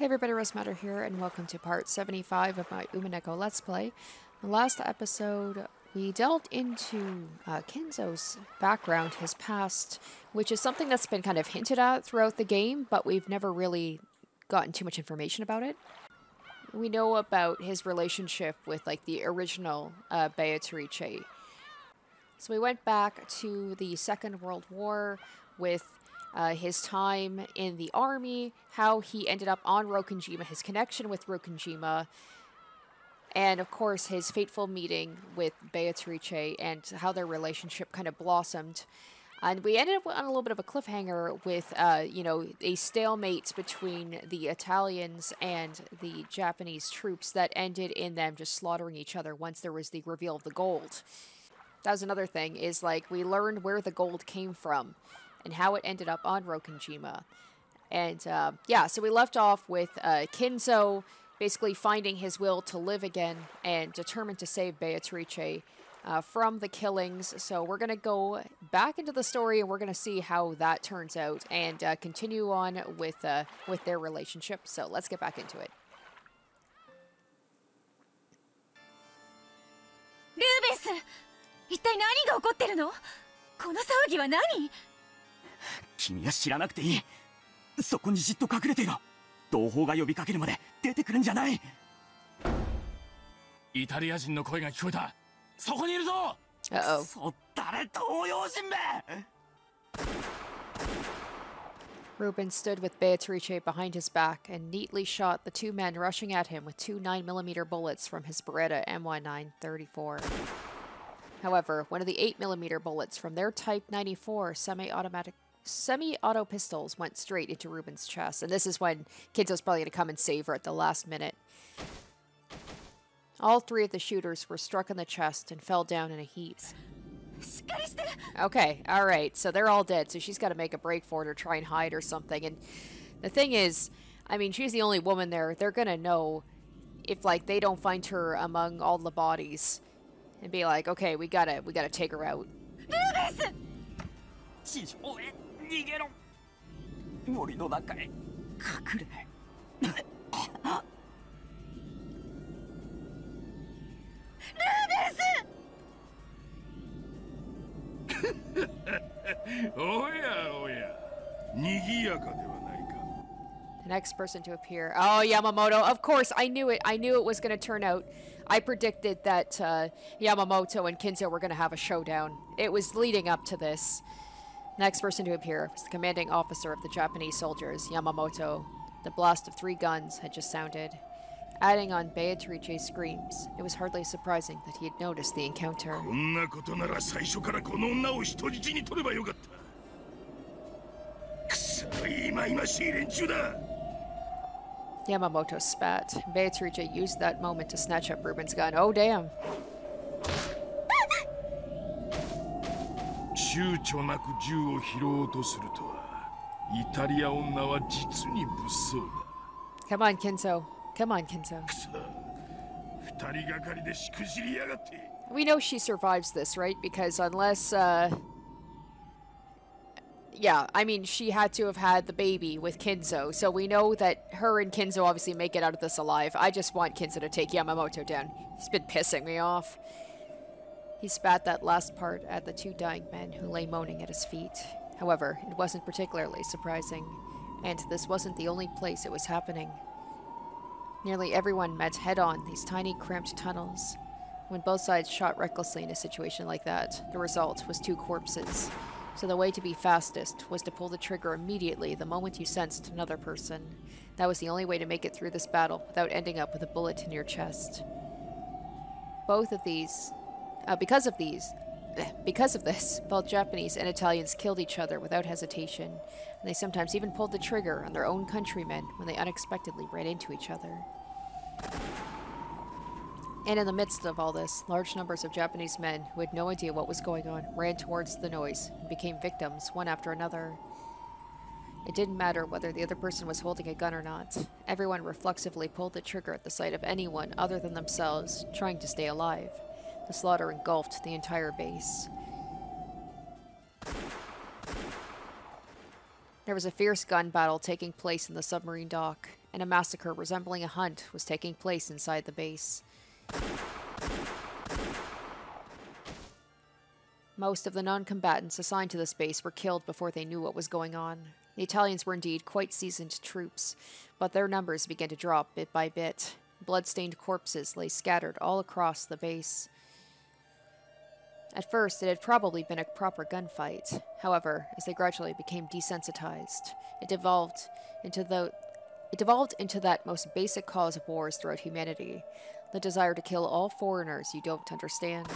Hey everybody, Rosematter here, and welcome to part 75 of my Umineko Let's Play. The last episode, we delved into uh, Kinzo's background, his past, which is something that's been kind of hinted at throughout the game, but we've never really gotten too much information about it. We know about his relationship with, like, the original uh, Beatrice. So we went back to the Second World War with uh, his time in the army, how he ended up on Rokkenjima, his connection with Rokkenjima, and of course his fateful meeting with Beatrice and how their relationship kind of blossomed. And we ended up on a little bit of a cliffhanger with, uh, you know, a stalemate between the Italians and the Japanese troops that ended in them just slaughtering each other once there was the reveal of the gold. That was another thing, is like we learned where the gold came from and how it ended up on Rokkenjima. And uh, yeah, so we left off with uh, Kinzo basically finding his will to live again and determined to save Beatrice uh, from the killings. So we're going to go back into the story and we're going to see how that turns out and uh, continue on with, uh, with their relationship. So let's get back into it. ルーベス一体何が起こってるのこの騒ぎは何君は知らなくていいそこにじっと隠れていろ同胞が呼びかけるまで出てくるんじゃないイタリア人の声が聞こえたそこにいるぞ Uh-oh. そ誰東洋人め Reuben stood with Beatrice behind his back and neatly shot the two men rushing at him with two 9mm bullets from his Beretta M1934. However, one of the 8mm bullets from their Type 94 semi-automatic semi-auto pistols went straight into Ruben's chest, and this is when Kinzo's probably going to come and save her at the last minute. All three of the shooters were struck in the chest and fell down in a heap. Okay, alright, so they're all dead, so she's got to make a break for it or try and hide or something, and the thing is, I mean, she's the only woman there, they're going to know if, like, they don't find her among all the bodies and be like, okay, we gotta, we gotta take her out. ルーベンス地上へ逃げろ森の中へ隠れおやおや賑やかではないか The next person to appear. Oh, Yamamoto. Of course, I knew it. I knew it was going to turn out. I predicted that uh, Yamamoto and Kinzo were going to have a showdown. It was leading up to this. Next person to appear was the commanding officer of the Japanese soldiers, Yamamoto. The blast of three guns had just sounded. Adding on Beatrice's screams, it was hardly surprising that he had noticed the encounter. Yamamoto spat. Beatrice used that moment to snatch up Ruben's gun. Oh, damn. 躊躇なく銃を拾おうとするとはイタリア女は実に物騒だ Come on, Kinzo. Come on, Kinzo. くそ二人がかりでしくじりやがって We know she survives this, right? Because unless, uh... Yeah, I mean, she had to have had the baby with Kinzo, so we know that her and Kinzo obviously make it out of this alive. I just want Kinzo to take Yamamoto down. He's been pissing me off. He spat that last part at the two dying men who lay moaning at his feet. However, it wasn't particularly surprising, and this wasn't the only place it was happening. Nearly everyone met head on these tiny, cramped tunnels. When both sides shot recklessly in a situation like that, the result was two corpses. So the way to be fastest was to pull the trigger immediately the moment you sensed another person. That was the only way to make it through this battle without ending up with a bullet in your chest. Both of these, uh, because of these, because of this, both Japanese and Italians killed each other without hesitation, and they sometimes even pulled the trigger on their own countrymen when they unexpectedly ran into each other. And in the midst of all this, large numbers of Japanese men who had no idea what was going on ran towards the noise and became victims one after another. It didn't matter whether the other person was holding a gun or not. Everyone reflexively pulled the trigger at the sight of anyone other than themselves trying to stay alive. The slaughter engulfed the entire base. There was a fierce gun battle taking place in the submarine dock. and a massacre resembling a hunt was taking place inside the base. Most of the non combatants assigned to this base were killed before they knew what was going on. The Italians were indeed quite seasoned troops, but their numbers began to drop bit by bit. Blood-stained corpses lay scattered all across the base. At first, it had probably been a proper gunfight. However, as they gradually became desensitized, it devolved into the it devolved into that most basic cause of wars throughout humanity, the desire to kill all foreigners you don't understand.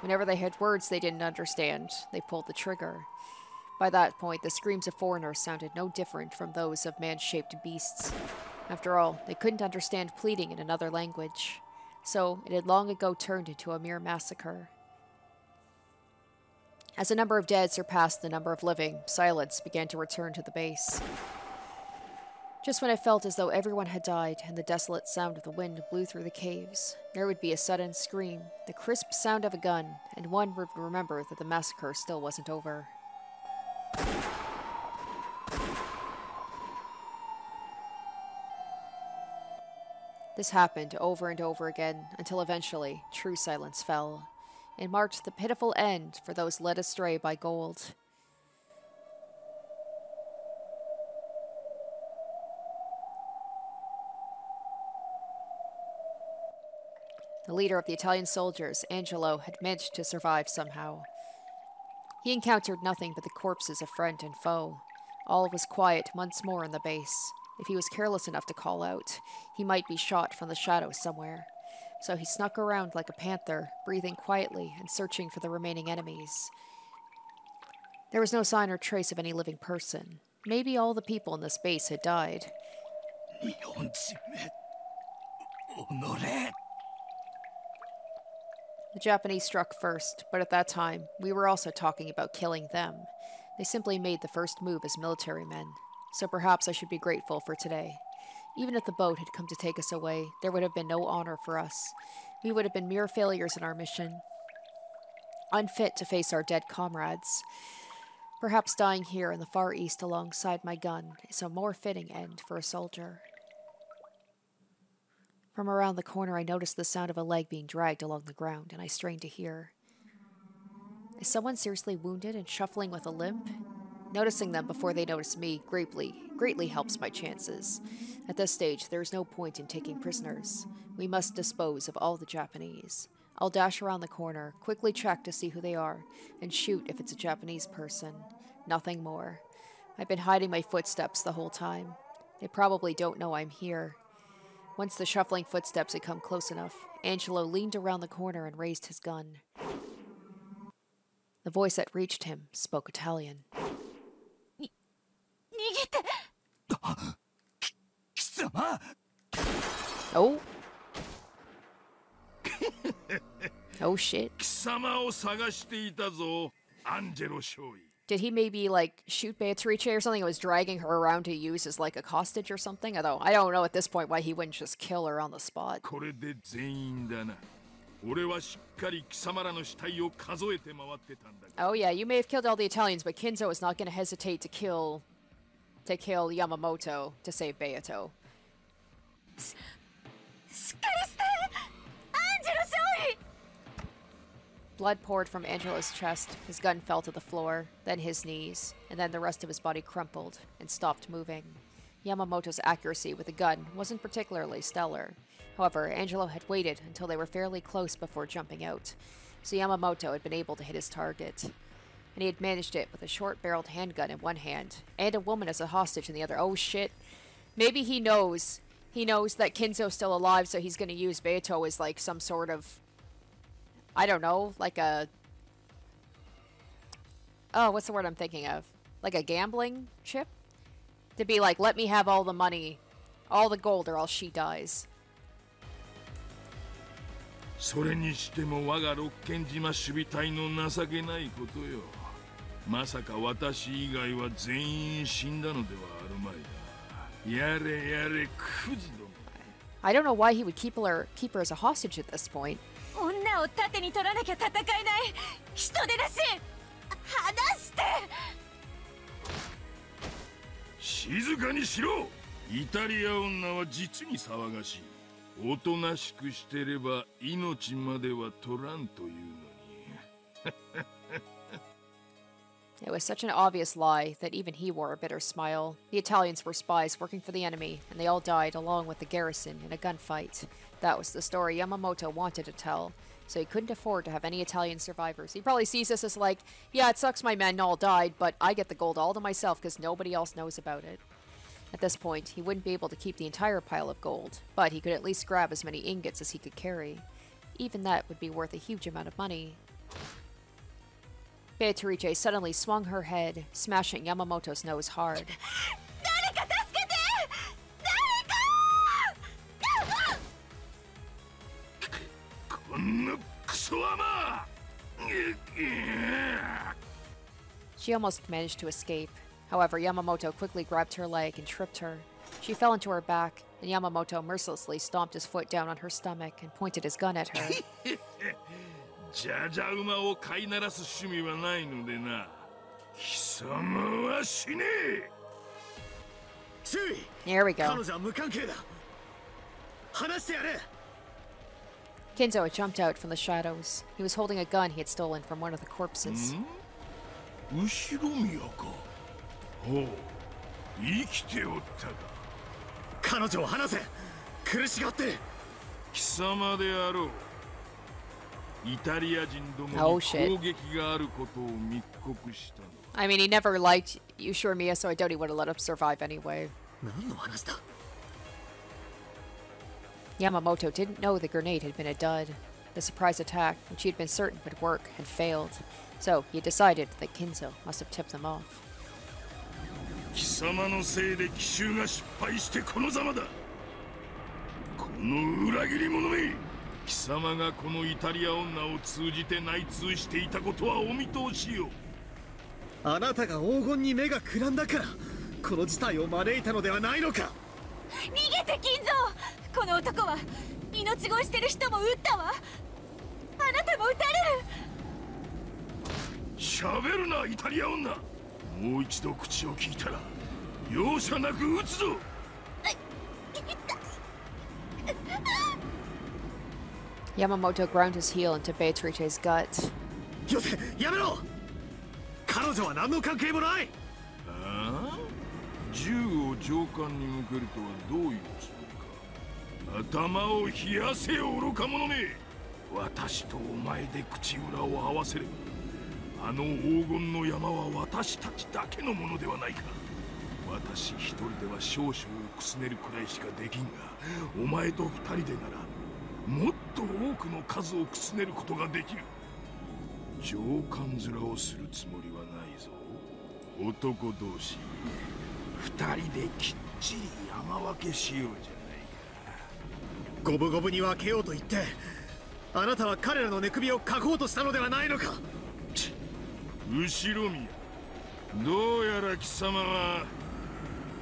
Whenever they had words they didn't understand, they pulled the trigger. By that point, the screams of foreigners sounded no different from those of man-shaped beasts. After all, they couldn't understand pleading in another language. So, it had long ago turned into a mere massacre. As the number of dead surpassed the number of living, silence began to return to the base. Just when I felt as though everyone had died and the desolate sound of the wind blew through the caves, there would be a sudden scream, the crisp sound of a gun, and one would remember that the massacre still wasn't over. This happened over and over again until eventually true silence fell. It marked the pitiful end for those led astray by gold. The leader of the Italian soldiers, Angelo, had managed to survive somehow. He encountered nothing but the corpses of friend and foe. All was quiet once more in the base. If he was careless enough to call out, he might be shot from the shadows somewhere so he snuck around like a panther, breathing quietly and searching for the remaining enemies. There was no sign or trace of any living person. Maybe all the people in this base had died. The Japanese struck first, but at that time, we were also talking about killing them. They simply made the first move as military men, so perhaps I should be grateful for today. Even if the boat had come to take us away, there would have been no honor for us. We would have been mere failures in our mission, unfit to face our dead comrades. Perhaps dying here in the Far East alongside my gun is a more fitting end for a soldier. From around the corner, I noticed the sound of a leg being dragged along the ground, and I strained to hear. Is someone seriously wounded and shuffling with a limp? Noticing them before they notice me greatly, greatly helps my chances. At this stage, there is no point in taking prisoners. We must dispose of all the Japanese. I'll dash around the corner, quickly check to see who they are, and shoot if it's a Japanese person. Nothing more. I've been hiding my footsteps the whole time. They probably don't know I'm here. Once the shuffling footsteps had come close enough, Angelo leaned around the corner and raised his gun. The voice that reached him spoke Italian. 逃げて貴様 Oh! oh shit. 貴様を探していたぞアンジェロ少尉 Did he maybe like shoot Beatrice or something and was dragging her around to use as like a hostage or something? Although I don't know at this point why he wouldn't just kill her on the spot. これで全員だな俺はしっかり貴様らの死体を数えて回ってたんだ Oh yeah, you may have killed all the Italians, but Kinzo is not going to hesitate to kill to kill Yamamoto to save Beato. Blood poured from Angelo's chest, his gun fell to the floor, then his knees, and then the rest of his body crumpled and stopped moving. Yamamoto's accuracy with the gun wasn't particularly stellar. However, Angelo had waited until they were fairly close before jumping out, so Yamamoto had been able to hit his target and he had managed it with a short-barreled handgun in one hand and a woman as a hostage in the other. Oh shit. Maybe he knows. He knows that Kinzo's still alive, so he's gonna use Beato as like some sort of... I don't know, like a... Oh, what's the word I'm thinking of? Like a gambling chip? To be like, let me have all the money, all the gold, or else she dies. それにしても我が六軒島守備隊の情けないことよ。まさか私以外は全員死んだのではあるまいなやれやれクズども I don't know why he would keep her keep her as a hostage at this point. 女を盾に取らなきゃ戦えない。人手だし離して。静かにしろ。イタリア女は実に騒がしい。おとなしくしてれば命までは取らんというのに It was such an obvious lie that even he wore a bitter smile. The Italians were spies working for the enemy, and they all died along with the garrison in a gunfight. That was the story Yamamoto wanted to tell, so he couldn't afford to have any Italian survivors. He probably sees this as like, yeah, it sucks my men all died, but I get the gold all to myself because nobody else knows about it. At this point, he wouldn't be able to keep the entire pile of gold, but he could at least grab as many ingots as he could carry. Even that would be worth a huge amount of money. Beatrice suddenly swung her head, smashing Yamamoto's nose hard. She almost managed to escape. However, Yamamoto quickly grabbed her leg and tripped her. She fell into her back, and Yamamoto mercilessly stomped his foot down on her stomach and pointed his gun at her. じゃじゃ馬を飼いならす趣味はないのでな貴様は死ねえ注意 There we 彼 go. 女は無関係だ話してやれ Kinzo had jumped out from the shadows. He was holding a gun he had stolen from one of the corpses. 後ろ宮かほう生きておった Oh shit. I mean, he never liked Ushiromiya, so I doubt he would have let him survive anyway. Yamamoto didn't know the grenade had been a dud. The surprise attack, which he had been certain would work, had failed. So he decided that Kinzo must have tipped them off. 貴様のせいで奇襲が失敗してこのざまだこの裏切り者め貴様がこのイタリア女を通じて内通していたことはお見通しよ。あなたが黄金に目がくらんだからこの事態を招いたのではないのか。逃げて金蔵。この男は命乞いしてる人も撃ったわ。あなたも撃たれる。喋るなイタリア女。もう一度口を聞いたら容赦なく撃つぞ Yamamoto ground his heel into Beatrice's gut. よせやめろ!彼女は何の関係もない!ああ?銃を上官に向けるとはどういうつもりか?頭を冷やせよ愚か者め!私とお前で口裏を合わせればあの黄金の山は私たちだけのものではないか!私一人では少々をくすねるくらいしかできんがお前と二人でならもっと多くの数をくすねることができる。上官面をするつもりはないぞ。男同士二人できっちり山分けしようじゃないか。五分五分に分けようと言ってあなたは彼らの寝首をかこうとしたのではないのか。ち後ろ宮どうやら貴様は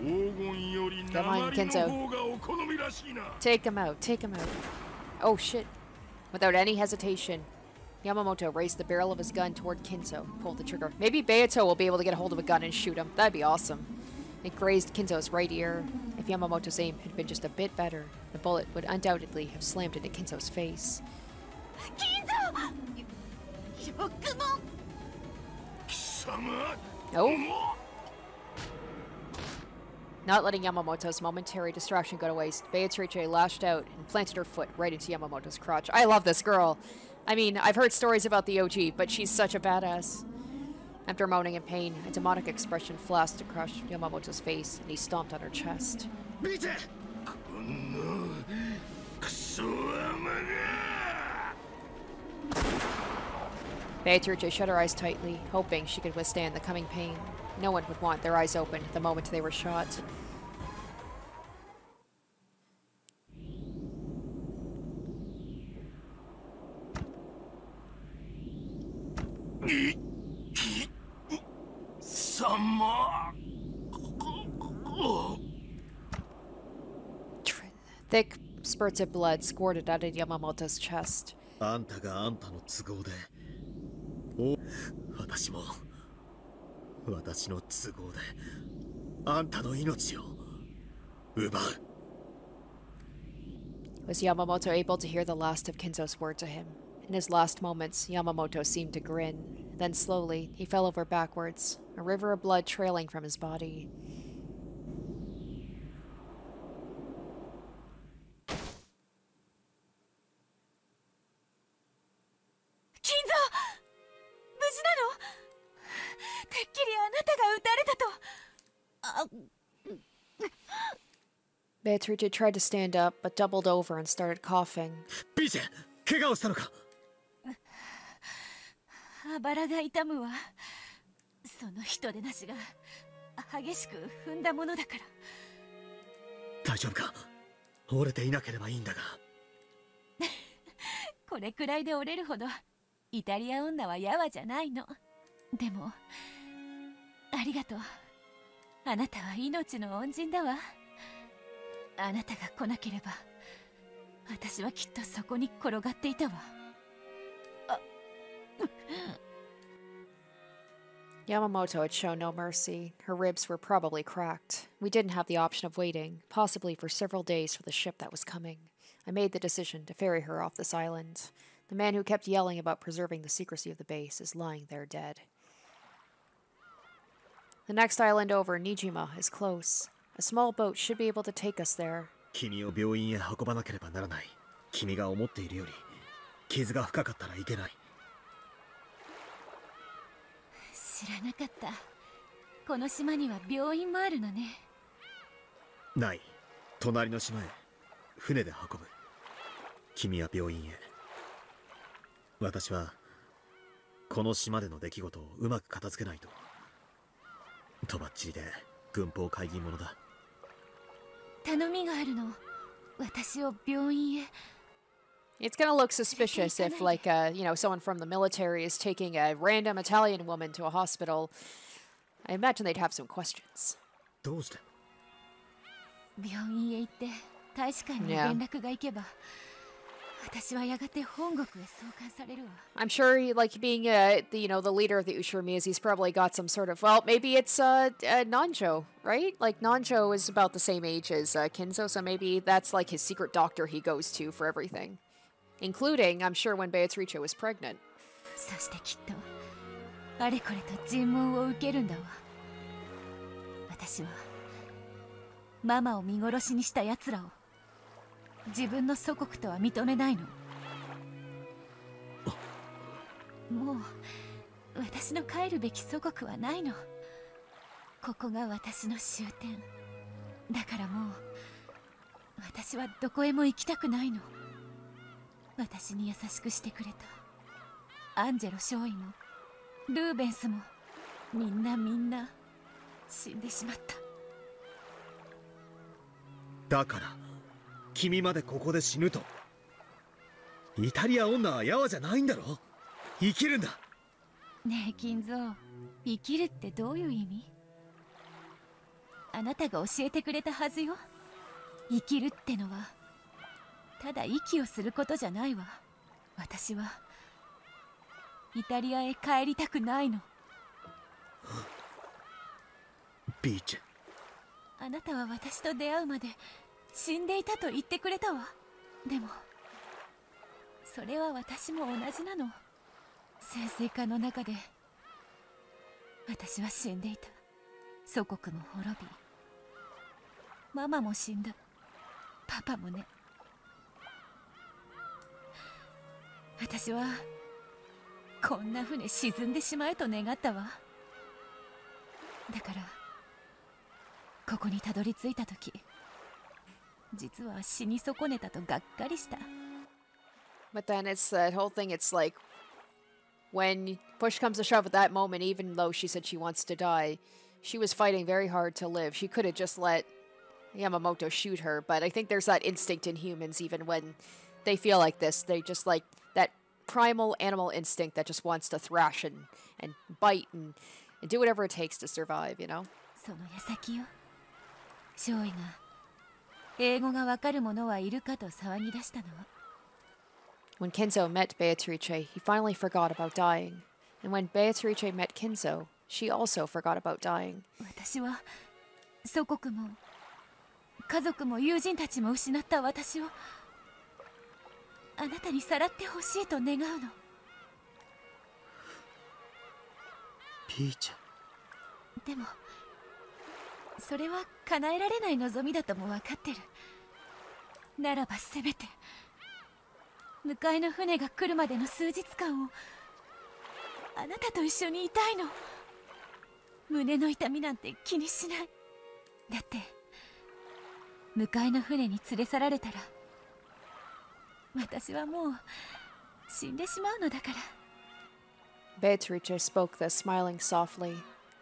黄金より鉛.の方がお好みらしいな。Take him out, take him out. Oh shit. Without any hesitation, Yamamoto raised the barrel of his gun toward Kinzo, pulled the trigger. Maybe Beato will be able to get a hold of a gun and shoot him. That'd be awesome. It grazed Kinzo's right ear. If Yamamoto's aim had been just a bit better, the bullet would undoubtedly have slammed into Kinzo's face. Kinzo! Oh, not letting Yamamoto's momentary distraction go to waste, Beatrice lashed out and planted her foot right into Yamamoto's crotch. I love this girl. I mean, I've heard stories about the OG, but she's such a badass. After moaning in pain, a demonic expression flashed across Yamamoto's face, and he stomped on her chest. Beatrice shut her eyes tightly, hoping she could withstand the coming pain. No one would want their eyes opened the moment they were shot. 様 Tr- Thick spurts of blood squirted out of Yamamoto's chest. あんたがあんたの都合でお私も 私の都合であんたの命を 奪う Was Yamamoto able to hear the last of Kinzo's word to him? In his last moments, Yamamoto seemed to grin. Then slowly, he fell over backwards, a river of blood trailing from his body. Beatrice tried to stand up, but doubled over and started coughing. 怪我をしたのか?あばらが痛むわ。その人でなしが激しく踏んだものだから。大丈夫か?折れていなければいいんだが。これくらいで折れるほどイタリア女はやわじゃないの。でもありがとう。あなたは命の恩人だわ Yamamoto had shown no mercy. Her ribs were probably cracked. We didn't have the option of waiting, possibly for several days for the ship that was coming. I made the decision to ferry her off this island. The man who kept yelling about preserving the secrecy of the base is lying there dead. The next island over, Niijima, is close. A small boat should be able to take us there. 君を病院へ運ばなければならない。君が思っているより傷が深かったらいけない。知らなかった。この島には病院もあるのね。ない。隣の島へ。船で運ぶ。君は病院へ。私はこの島での出来事をうまく片付けないと。とばっちりで軍法会議者だ 頼みがあるの私を病院へ It's gonna look suspicious if, like, uh, you know, someone from the military is taking a random Italian woman to a hospital. I imagine they'd have some questions. ど I'm sure, like being uh, a you know the leader of the Ushiromiyas, he's probably got some sort of well, maybe it's uh, uh Nanjo, right? Like Nanjo is about the same age as uh, Kinzo, so maybe that's like his secret doctor he goes to for everything, including I'm sure when Beatrice was pregnant. そしてきっとあれこれと尋問を受けるんだわ私はママを見殺しにした奴らを自分の祖国とは認めないの。もう私の帰るべき祖国はないの。ここが私の終点。だからもう私はどこへも行きたくないの。私に優しくしてくれた。アンジェロ少尉も。ルーベンスも。みんなみんな死んでしまった。だから君までここで死ぬと。イタリア女はヤワじゃないんだろ？生きるんだ。ねえ金蔵生きるってどういう意味？あなたが教えてくれたはずよ。生きるってのはただ息をすることじゃないわ。私はイタリアへ帰りたくないの。ビーチ。ェあなたは私と出会うまで死んでいたと言ってくれたわ。でもそれは私も同じなの。潜水艦の中で私は死んでいた。祖国も滅びママも死んだ。パパもね。私はこんな船沈んでしまえと願ったわ。だからここにたどり着いた時実は死に損ねたとがっかりした But then it's that whole thing, it's like, when push comes to shove at that moment, even though she said she wants to die, she was fighting very hard to live. She could have just let Yamamoto shoot her, but I think there's that instinct in humans, even when they feel like this. They just like that primal animal instinct that just wants to thrash and, and bite and, and do whatever it takes to survive, you know? その矢先よ少尉が 英語がわかる者はいるかと騒ぎ出したの When Kinzo met Beatrice, he finally forgot about dying. And when Beatrice met Kinzo, she also forgot about dying. 私は祖国も家族も友人たちも失った私をあなたにさらってほしいと願うのピーチャでもそれは叶えられない望みだとも分かってる。ならばせめて迎えの船が来るまでの数日間をあなたと一緒にいたいの。胸の痛みなんて気にしない。だって迎えの船に連れ去られたら私はもう死んでしまうのだから。Beatrice spoke this, smiling softly.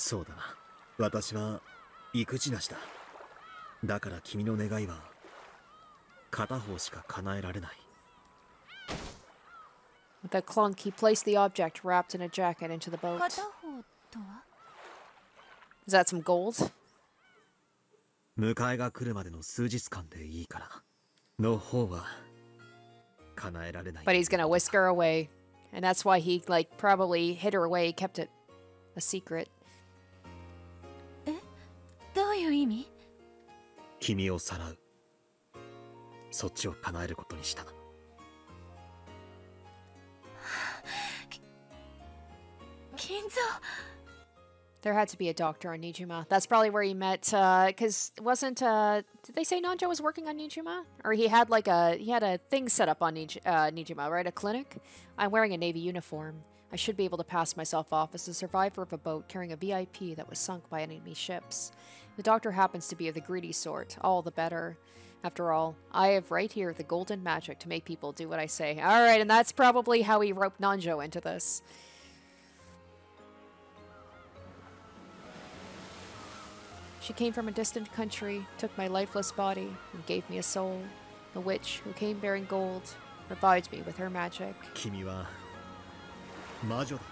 そうだな私は育児なしだだから君の願いは片方しか叶えられない With a clunk, he placed the object wrapped in a jacket into the boat. 片方とは Is that some gold? 迎えが来るまでの数日間でいいからの方は叶えられない But he's gonna whisk her away. And that's why he, like, probably hid her away, kept it a secret. いう意味君をさらうそっちを叶えることにした金蔵 There had to be a doctor on Niijima. That's probably where he met, because uh, wasn't, uh, did they say Nanjo was working on Niijima? Or he had like a, he had a thing set up on Nij uh, Niijima, right? A clinic? I'm wearing a Navy uniform. I should be able to pass myself off as a survivor of a boat carrying a VIP that was sunk by enemy ships. The doctor happens to be of the greedy sort, all the better. After all, I have right here the golden magic to make people do what I say. Alright, and that's probably how he roped Nanjo into this. She came from a distant country, took my lifeless body, and gave me a soul. The witch, who came bearing gold, revived me with her magic. 君は魔女だ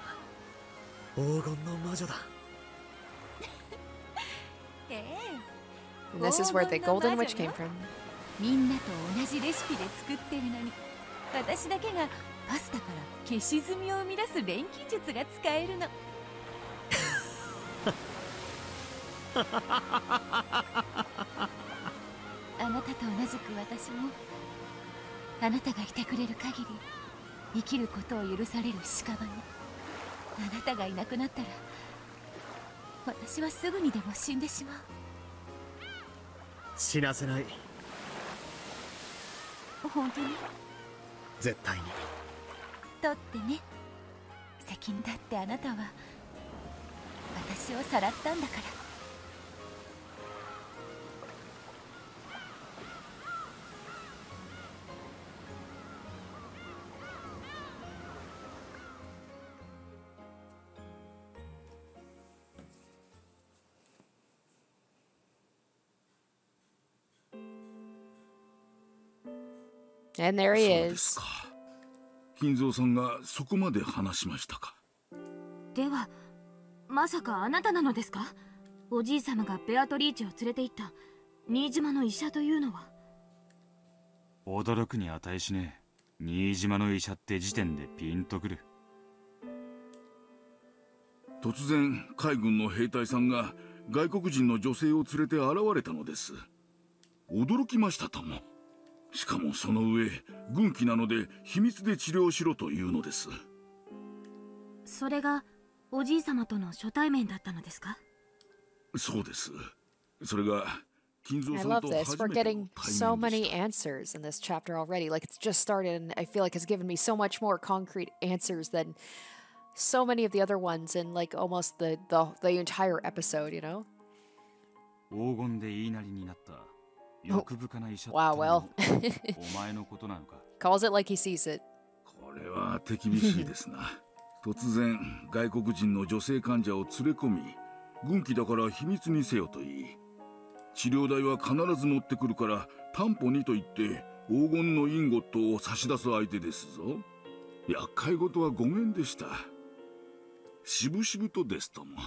黄金の魔女だええ And this is where the Oh, golden witch came from. みんなと同じレシピで作ってるのに。私だけがパスタから消し炭を生み出す錬金術が使えるの。あなたと同じく私も。あなたがいてくれる限り生きることを許される屍。あなたがいなくなったら私はすぐにでも死んでしまう。死なせない。本当に？絶対に。だってね。責任だってあなたは私をさらったんだから And there he is. か。金蔵さんがそこまで話しましたか？ではまさかあなたなのですか？おじい様がベアトリーチェを連れて行った新島の医者というのは。驚くに値しねえ。新島の医者って時点でピンとくる。突然海軍の兵隊さんが外国人の女性を連れて現れたのです。驚きましたともしかもその上軍機なので秘密で治療しろというのですそれがおじい様との初対面だったのですかそうですそれが金蔵 I さん love と this. 初 We're めて getting の so 対面で many した answers in this chapter already. Like it's just started, and I feel like it's given me so much more concrete answers than so many of the other ones in like almost the the, the entire episode. You know? 黄金で言いなりになった欲深な医者って Wow. の Well, も お前のことなのか？Calls it like he sees it. これは手厳しいですな。突然外国人の女性患者を連れ込み軍機だから秘密にせよと言い治療代は必ず持ってくるから担保にと言って黄金のインゴットを差し出す相手ですぞ。厄介事はごめんでした。しぶしぶとですとも。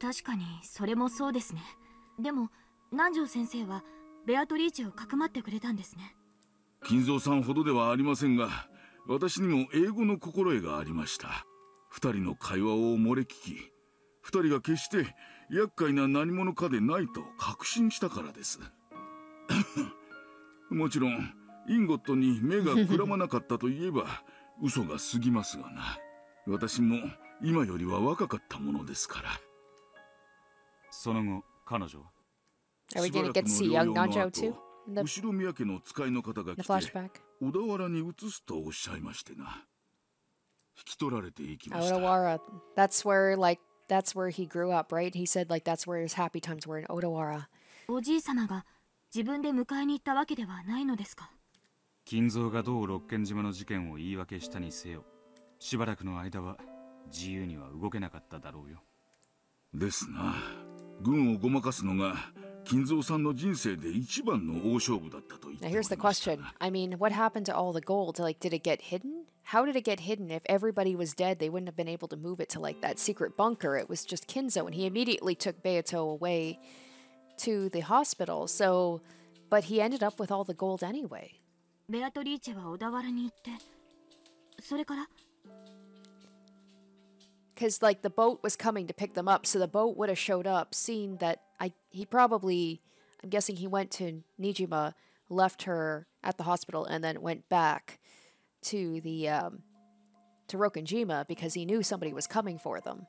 確かにそれもそうですね。でも南條先生はベアトリーチェをかくまってくれたんですね。金蔵さんほどではありませんが私にも英語の心得がありました。二人の会話を漏れ聞き二人が決して厄介な何者かでないと確信したからです。もちろんインゴットに目がくらまなかったといえば嘘が過ぎますがな。私も今よりは若かったものですから。その後彼女は？Are we しば gonna らく get to の see 療 young 養の Nanjo 後 too? In the, 後ろ宮家の使いの方が the 来て flashback? 小田原に移すとおっしゃいましてな引き取られていきました Odawara. That's where, like, that's where he grew up, right? He said, like, that's where his happy times were in Odawara. おじい様が自分で迎えに行ったわけではないのですか金蔵がどう六軒島の事件を言い訳したにせよしばらくの間は自由には動けなかっただろうよですな軍をごまかすのが 金蔵さんの人生で一番の大勝負だったと言って Now, おり here's the ました question. な I mean, what happened to all the gold? Like, did it get hidden? How did it get hidden? If everybody was dead, they wouldn't have been able to move it to, like, that secret bunker. It was just Kinzo, and he immediately took Beato away to the hospital. So, but he ended up with all the gold anyway. ベアトリーチェは小田原に行ってそれから because like the boat was coming to pick them up so the boat would have showed up seen that i he probably i'm guessing he went to nijima left her at the hospital and then went back to the um to rokanjima because he knew somebody was coming for them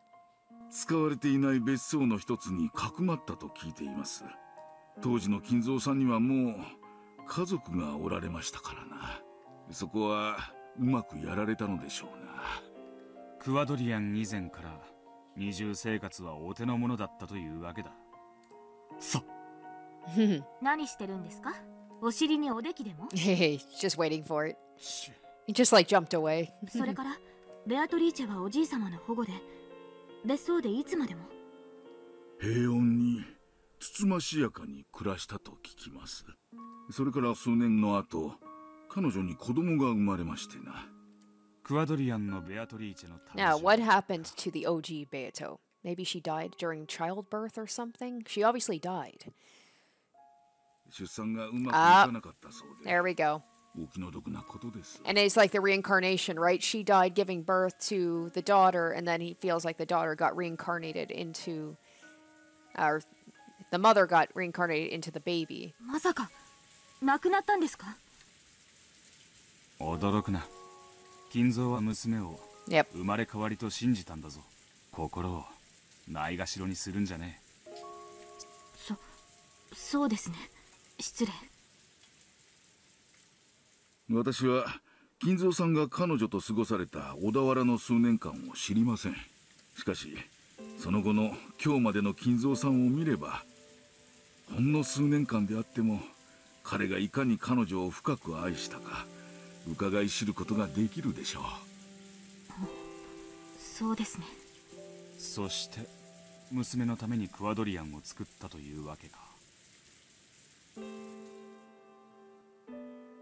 使われていない別荘の一つにかくまったと聞いています当時の金蔵さんにはもう家族がおられましたからなそこはうまくやられたのでしょうなクワドリアン以前から二重生活はお手の物だったというわけださ何してるんですかお尻におできでも he's just waiting for it し he just like jumped away それからベアトリーチェはおじい様の保護で別荘でいつまでも平穏につつましやかに暮らしたと聞きますそれから数年の後彼女に子供が生まれましてなクワドリアンのベアトリーチェの誕 now 生 what happened to the og beato maybe she died during childbirth or something she obviously died 出産がうまくいかなかったそうで there we go お気の毒なことです And it's like the reincarnation, right? She died giving birth to the daughter, and then he feels like the daughter got reincarnated into, or the mother got reincarnated into the baby. まさか亡くなったんですか驚くな金蔵は娘を Yep. 生まれ変わりと信じたんだぞ心を ないがしろにするんじゃねそそうですね。失礼。私は金蔵さんが彼女と過ごされた小田原の数年間を知りません。しかしその後の今日までの金蔵さんを見ればほんの数年間であっても彼がいかに彼女を深く愛したか伺い知ることができるでしょう。そうですねそして娘のためにクワドリアンを作ったというわけか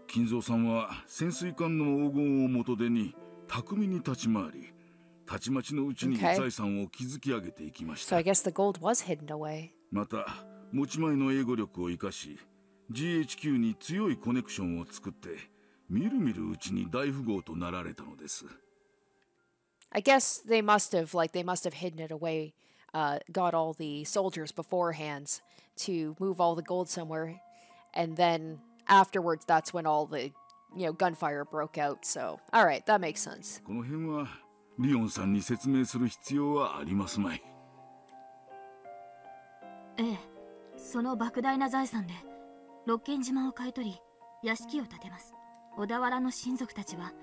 金蔵さんは潜水艦の黄金を元手に巧みに立ち回りたちまちのうちに Okay. 財産を築き上げていきまし So た I guess the gold was hidden away. また持ち前の英語力を生かし GHQ に強いコネクションを作ってみるみるうちに大富豪となられたのです I guess they must have, like, they must have hidden it away, uh, got all the soldiers beforehand to move all the gold somewhere, and then afterwards, that's when all the, you know, gunfire broke out. So, all right, that makes sense. この辺はリオンさんに説明する必要はありますまいええその莫大な財産で六軒島を買い取り屋敷を建てます小田原の親族たちは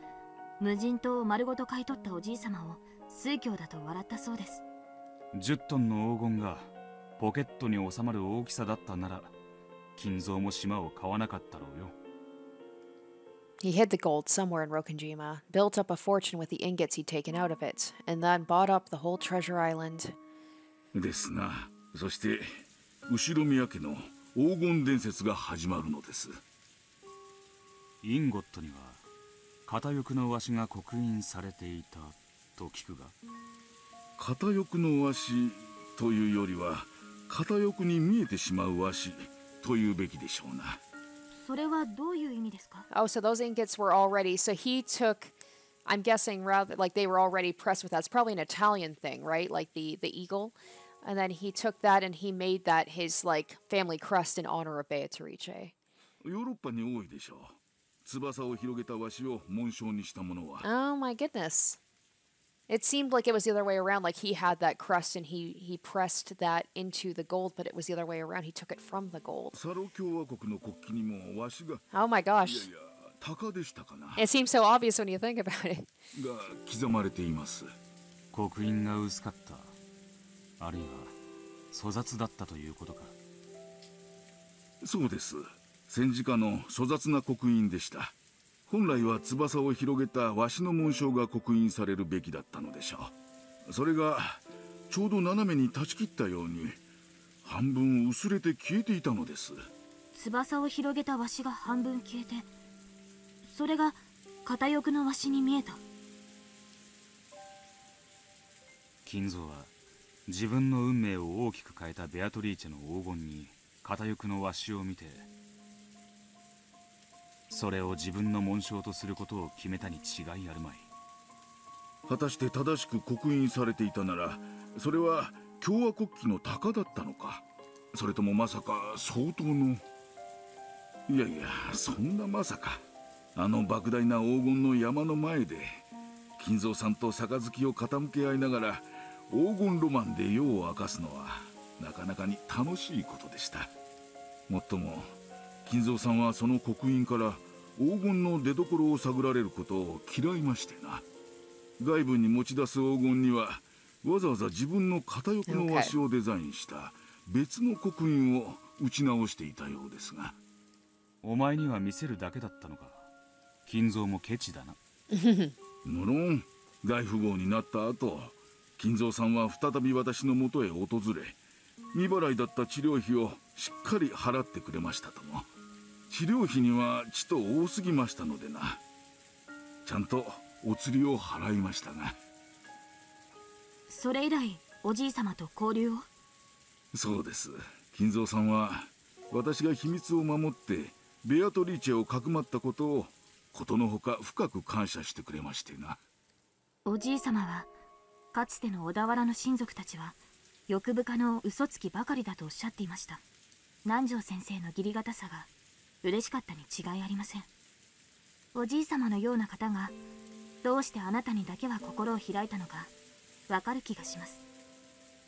無人島を丸ごと買い取ったおじい様を水郷だと笑ったそうです10トンの黄金がポケットに収まる大きさだったなら金蔵も島を買わなかったろうよ He hid the gold somewhere in Rokanjima, built up a fortune with the ingots he'd taken out of it, and then bought up the whole treasure island. ですなそして後ろ宮家の黄金伝説が始まるのですインゴットには片翼のわしが刻印されていたと聞くが片翼のわしというよりは片翼に見えてしまうわしというべきでしょうなそれはどういう意味ですか Oh, so those ingots were already. So he took. I'm guessing rather like they were already pressed with that. It's probably an Italian thing, right? Like the the eagle, and then he took that and he made that his like family crest in honor of Beatrice. ヨーロッパに多いでしょう翼を広げたわしを紋章にしたものは Oh my goodness. It seemed like it was the other way around. Like he had that crest and he he pressed that into the gold, but it was the other way around. He took it from the gold. サロ共和国の国旗にもわしが Oh my gosh. いや鷹でしたかな It seems so obvious when you think about it. が刻まれています刻印が薄かったあるいは粗雑だったということかそうです戦時下の粗雑な刻印でした。本来は翼を広げたわしの紋章が刻印されるべきだったのでしょう。それがちょうど斜めに断ち切ったように半分薄れて消えていたのです。翼を広げたわしが半分消えてそれが片翼のわしに見えた。金蔵は自分の運命を大きく変えたベアトリーチェの黄金に片翼のわしを見てそれを自分の紋章とすることを決めたに違いあるまい。果たして正しく刻印されていたならそれは共和国旗の鷹だったのか？それともまさか相当の？いやいやそんなまさか。あの莫大な黄金の山の前で金蔵さんと杯を傾け合いながら黄金ロマンで夜を明かすのはなかなかに楽しいことでした。もっとも金蔵さんはその刻印から黄金の出所を探られることを嫌いましてな。外部に持ち出す黄金にはわざわざ自分の片翼の和紙をデザインした別の刻印を打ち直していたようですが。お前には見せるだけだったのか。金蔵もケチだな。無論大富豪になった後金蔵さんは再び私のもとへ訪れ未払いだった治療費をしっかり払ってくれましたとも治療費にはちと多すぎましたのでな。ちゃんとお釣りを払いましたが。それ以来おじい様と交流を？そうです。金蔵さんは私が秘密を守ってベアトリーチェをかくまったことをことのほか深く感謝してくれましてな。おじい様はかつての小田原の親族たちは欲深の嘘つきばかりだとおっしゃっていました。南條先生の義理堅さが嬉しかったに違いありません。おじい様のような方がどうしてあなたにだけは心を開いたのかわかる気がします。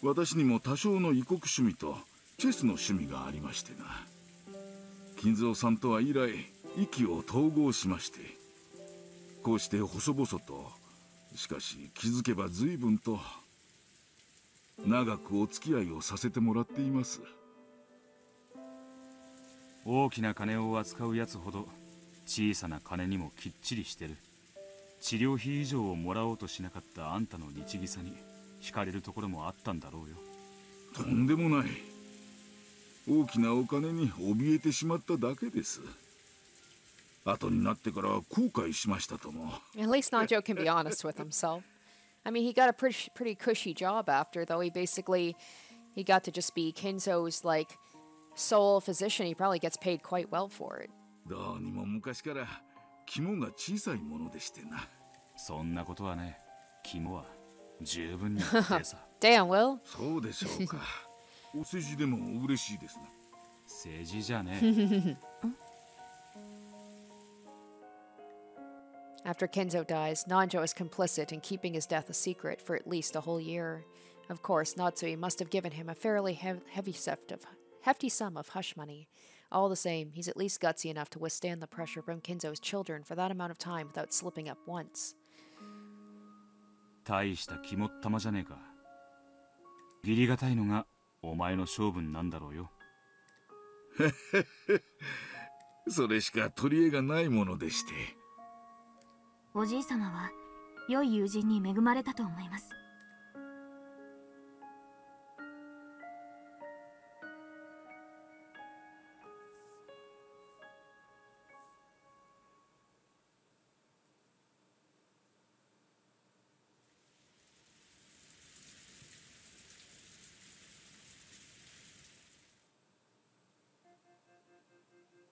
私にも多少の異国趣味とチェスの趣味がありましてな。金蔵さんとは以来意気を統合しましてこうして細々としかし気づけば随分と長くお付き合いをさせてもらっています。大きな金を扱うやつほど小さな金にもきっちりしてる治療費以上をもらおうとしなかったあんたの日義さに惹かれるところもあったんだろうよとんでもない大きなお金に怯えてしまっただけです後になってから後悔しましたとも At least Najo can be honest with himself. I mean, he got a pretty pretty cushy job after, though. He basically he got to just be Kinzo's like sole physician, he probably gets paid quite well for it. Damn, Will. After Kinzo dies, Nanjo is complicit in keeping his death a secret for at least a whole year. Of course, Natsuhi must have given him a fairly he heavy set of hefty sum of hush money. All the same, he's at least gutsy enough to withstand the pressure from Kinzo's children for that amount of time without slipping up once. 大した肝っ玉じゃねえか義理がたいのがお前の性分なんだろうよそれしか取り柄がないものでしておじい様は良い友人に恵まれたと思います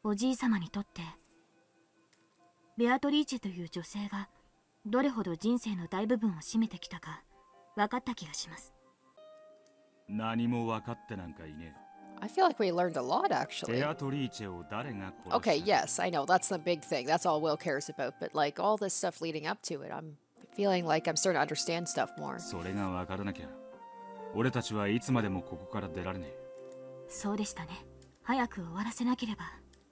おじい様にとってベアトリーチェという女性がどれほど人生の大部分を占めてきたか分かった気がします何も分かってなんかいね I feel like we learned a lot え actually. テアトリーチェを誰が殺した Okay, yes, I know. That's the big thing. That's all Will cares about. But like all this stuff leading up to it, I'm feeling like I'm starting to understand stuff more. それが分からなきゃ俺たちはいつまでもここから出られねえそうでしたね早く終わらせなければ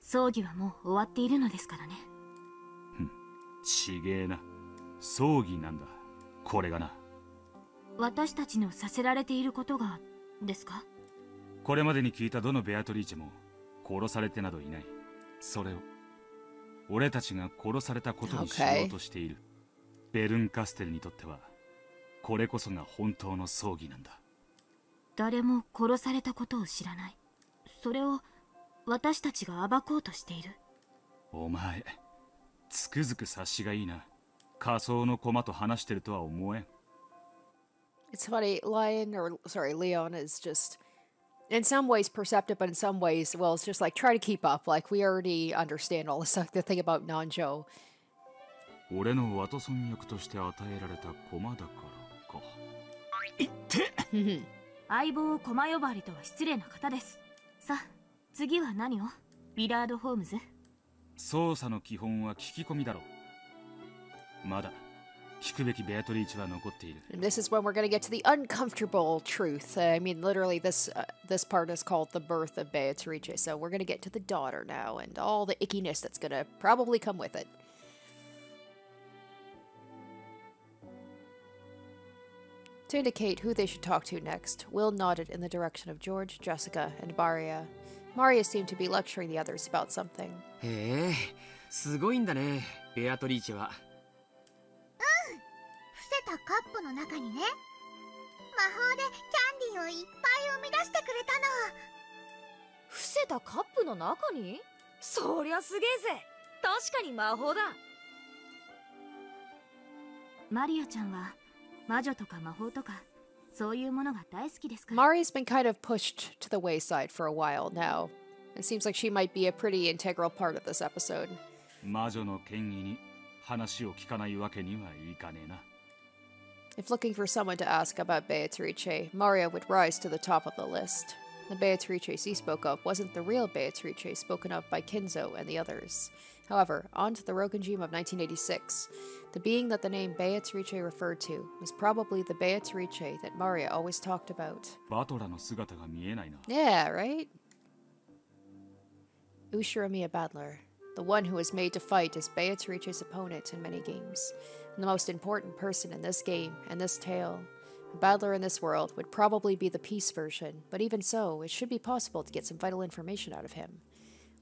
葬儀はもう終わっているのですからね。ちげえな。葬儀なんだ。これがな。私たちのさせられていることがですか？これまでに聞いたどのベアトリーチェも殺されてなどいない。それを俺たちが殺されたことにしようとしている、ベルンカステルにとってはこれこそが本当の葬儀なんだ。誰も殺されたことを知らない。それを私たちが暴こうとしているお前つくづく察しがいいな仮想の駒と話してるとは思えん It's funny, Lion, or sorry, Leon is just in some ways perceptive, but in some ways, well, it's just like try to keep up. Like we already understand all the stuff. The thing about Nanjo. 俺のワトソン役として与えられた駒だからかいって相棒を駒呼ばわりとは失礼な方ですさあ次は何を？ウィラード・ホームズ？捜査の基本は聞き込みだろう。まだ聞くべきベアトリーチは残っている。This is when we're going to get to the uncomfortable truth. I mean literally this、uh, this part is called the birth of Beatrice so we're going to get to the daughter now and all the ickiness that's going to probably come with it. To indicate who they should talk to next, Will nodded in the direction of George, Jessica, and Maria. Maria seemed to be lecturing the others about something. へえすごいんだねベアトリーチェは伏せたカップの中にね。魔法でキャンディーをいっぱい生み出してくれたの。伏せたカップの中に？そりゃすげえぜ。確かに魔法だ。マリアちゃんは魔女とか魔法とか Mari's been kind of pushed to the wayside for a while now. It seems like she might be a pretty integral part of this episode. If looking for someone to ask about Beatrice, Maria would rise to the top of the list. The Beatrice he spoke of wasn't the real Beatrice spoken of by Kinzo and the others. However, on to the Rokkenjima of 1986. The being that the name Beatrice referred to was probably the Beatrice that Maria always talked about. Yeah, right? Ushiromiya Battler, the one who is made to fight as Beatrice's opponent in many games, and the most important person in this game and this tale. A battler in this world would probably be the piece version, but even so, it should be possible to get some vital information out of him.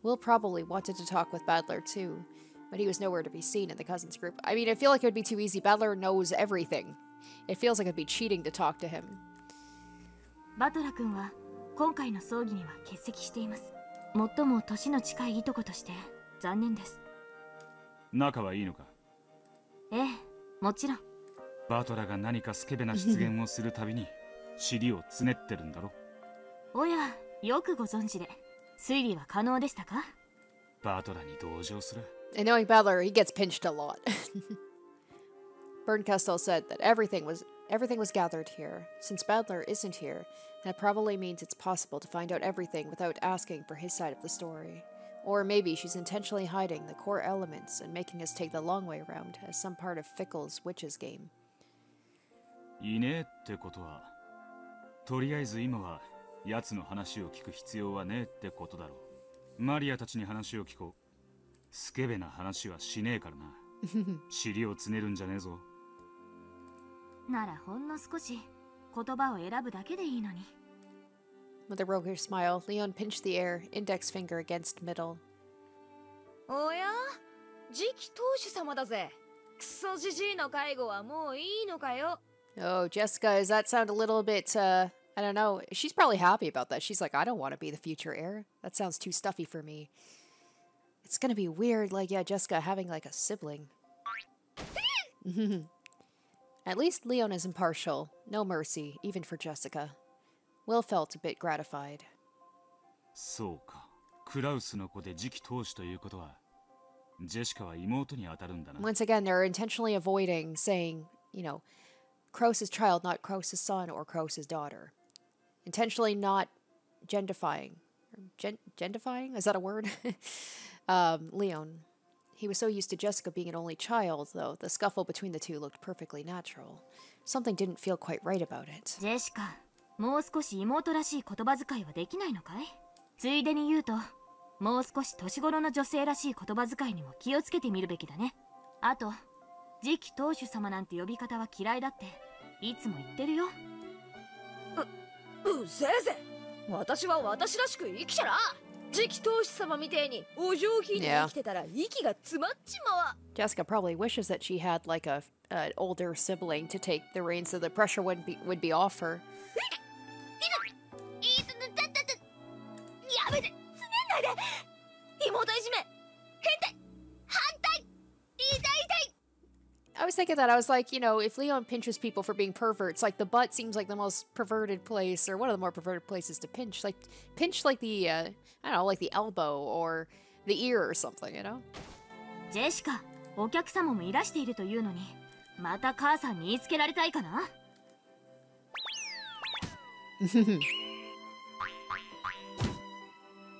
Will probably wanted to talk with Battler too, but he was nowhere to be seen in the cousins group. I mean, I feel like it would be too easy. Battler knows everything. It feels like it'd be cheating to talk to him. バトラ君は今回の葬儀には欠席しています最も年の近いいとことして残念です仲はいいのかええもちろんバトラが何かスケベな出現をするたびに尻をつねってるんだろおやよくご存知で推理は可能でしたかバトラに同情する。And knowing Battler, he gets pinched a lot. Bernkastel said that everything was everything was gathered here. Since Battler isn't here, that probably means it's possible to find out everything without asking for his side of the story. Or maybe she's intentionally hiding the core elements and making us take the long way around as some part of Fickle's witches game. いねえってことは、とりあえず今は奴の話を聞く必要はねえってことだろう。マリアたちに話を聞こう。スケベな話はしねえからな。尻をつねるんじゃねえぞ。ならほんの少し言葉を選ぶだけでいいのに。With a roguish smile, Leon pinched the air, index finger against middle. おや？次期当主様だぜ。クソじじいの介護はもういいのかよ。Oh, Jessica, does that sound a little bit, uh, I don't know. She's probably happy about that. She's like, I don't want to be the future heir. That sounds too stuffy for me. It's gonna be weird, like, yeah, Jessica having like a sibling. At least Leon is impartial. No mercy, even for Jessica. Will felt a bit gratified. そうか クラウスの子で次期当主ということはジェシカは妹に当たるんだな Once again, they're intentionally avoiding saying, you know, Kroos' child, not Kroos' son or Kroos' daughter. Intentionally not gendifying. Gen- gendifying? Is that a word? um, Leon. He was so used to Jessica being an only child, though, the scuffle between the two looked perfectly natural. Something didn't feel quite right about it. ジェシカもう少し妹らしい言葉遣いはできないのかいついでに言うともう少し年頃の女性らしい言葉遣いにも気をつけてみるべきだねあと次期当主様なんて呼び方は嫌いだっていつも言ってるようせえぜ私は私らしく生きちゃら次期当主様みてえにお上品に生きてたら息が詰まっちまわ Jessica probably wishes that she had like a an older sibling to take the reins so the pressure would be would be off her. やめてつねんないで妹いじめ was thinking that I was like, you know, if Leon pinches people for being perverts, like the butt seems like the most perverted place, or one of the more perverted places to pinch. Like pinch like the, uh, I don't know, like the elbow or the ear or something, you know. ジェシカお客様もいらしているというのにまた母さんに言いつけられたいかな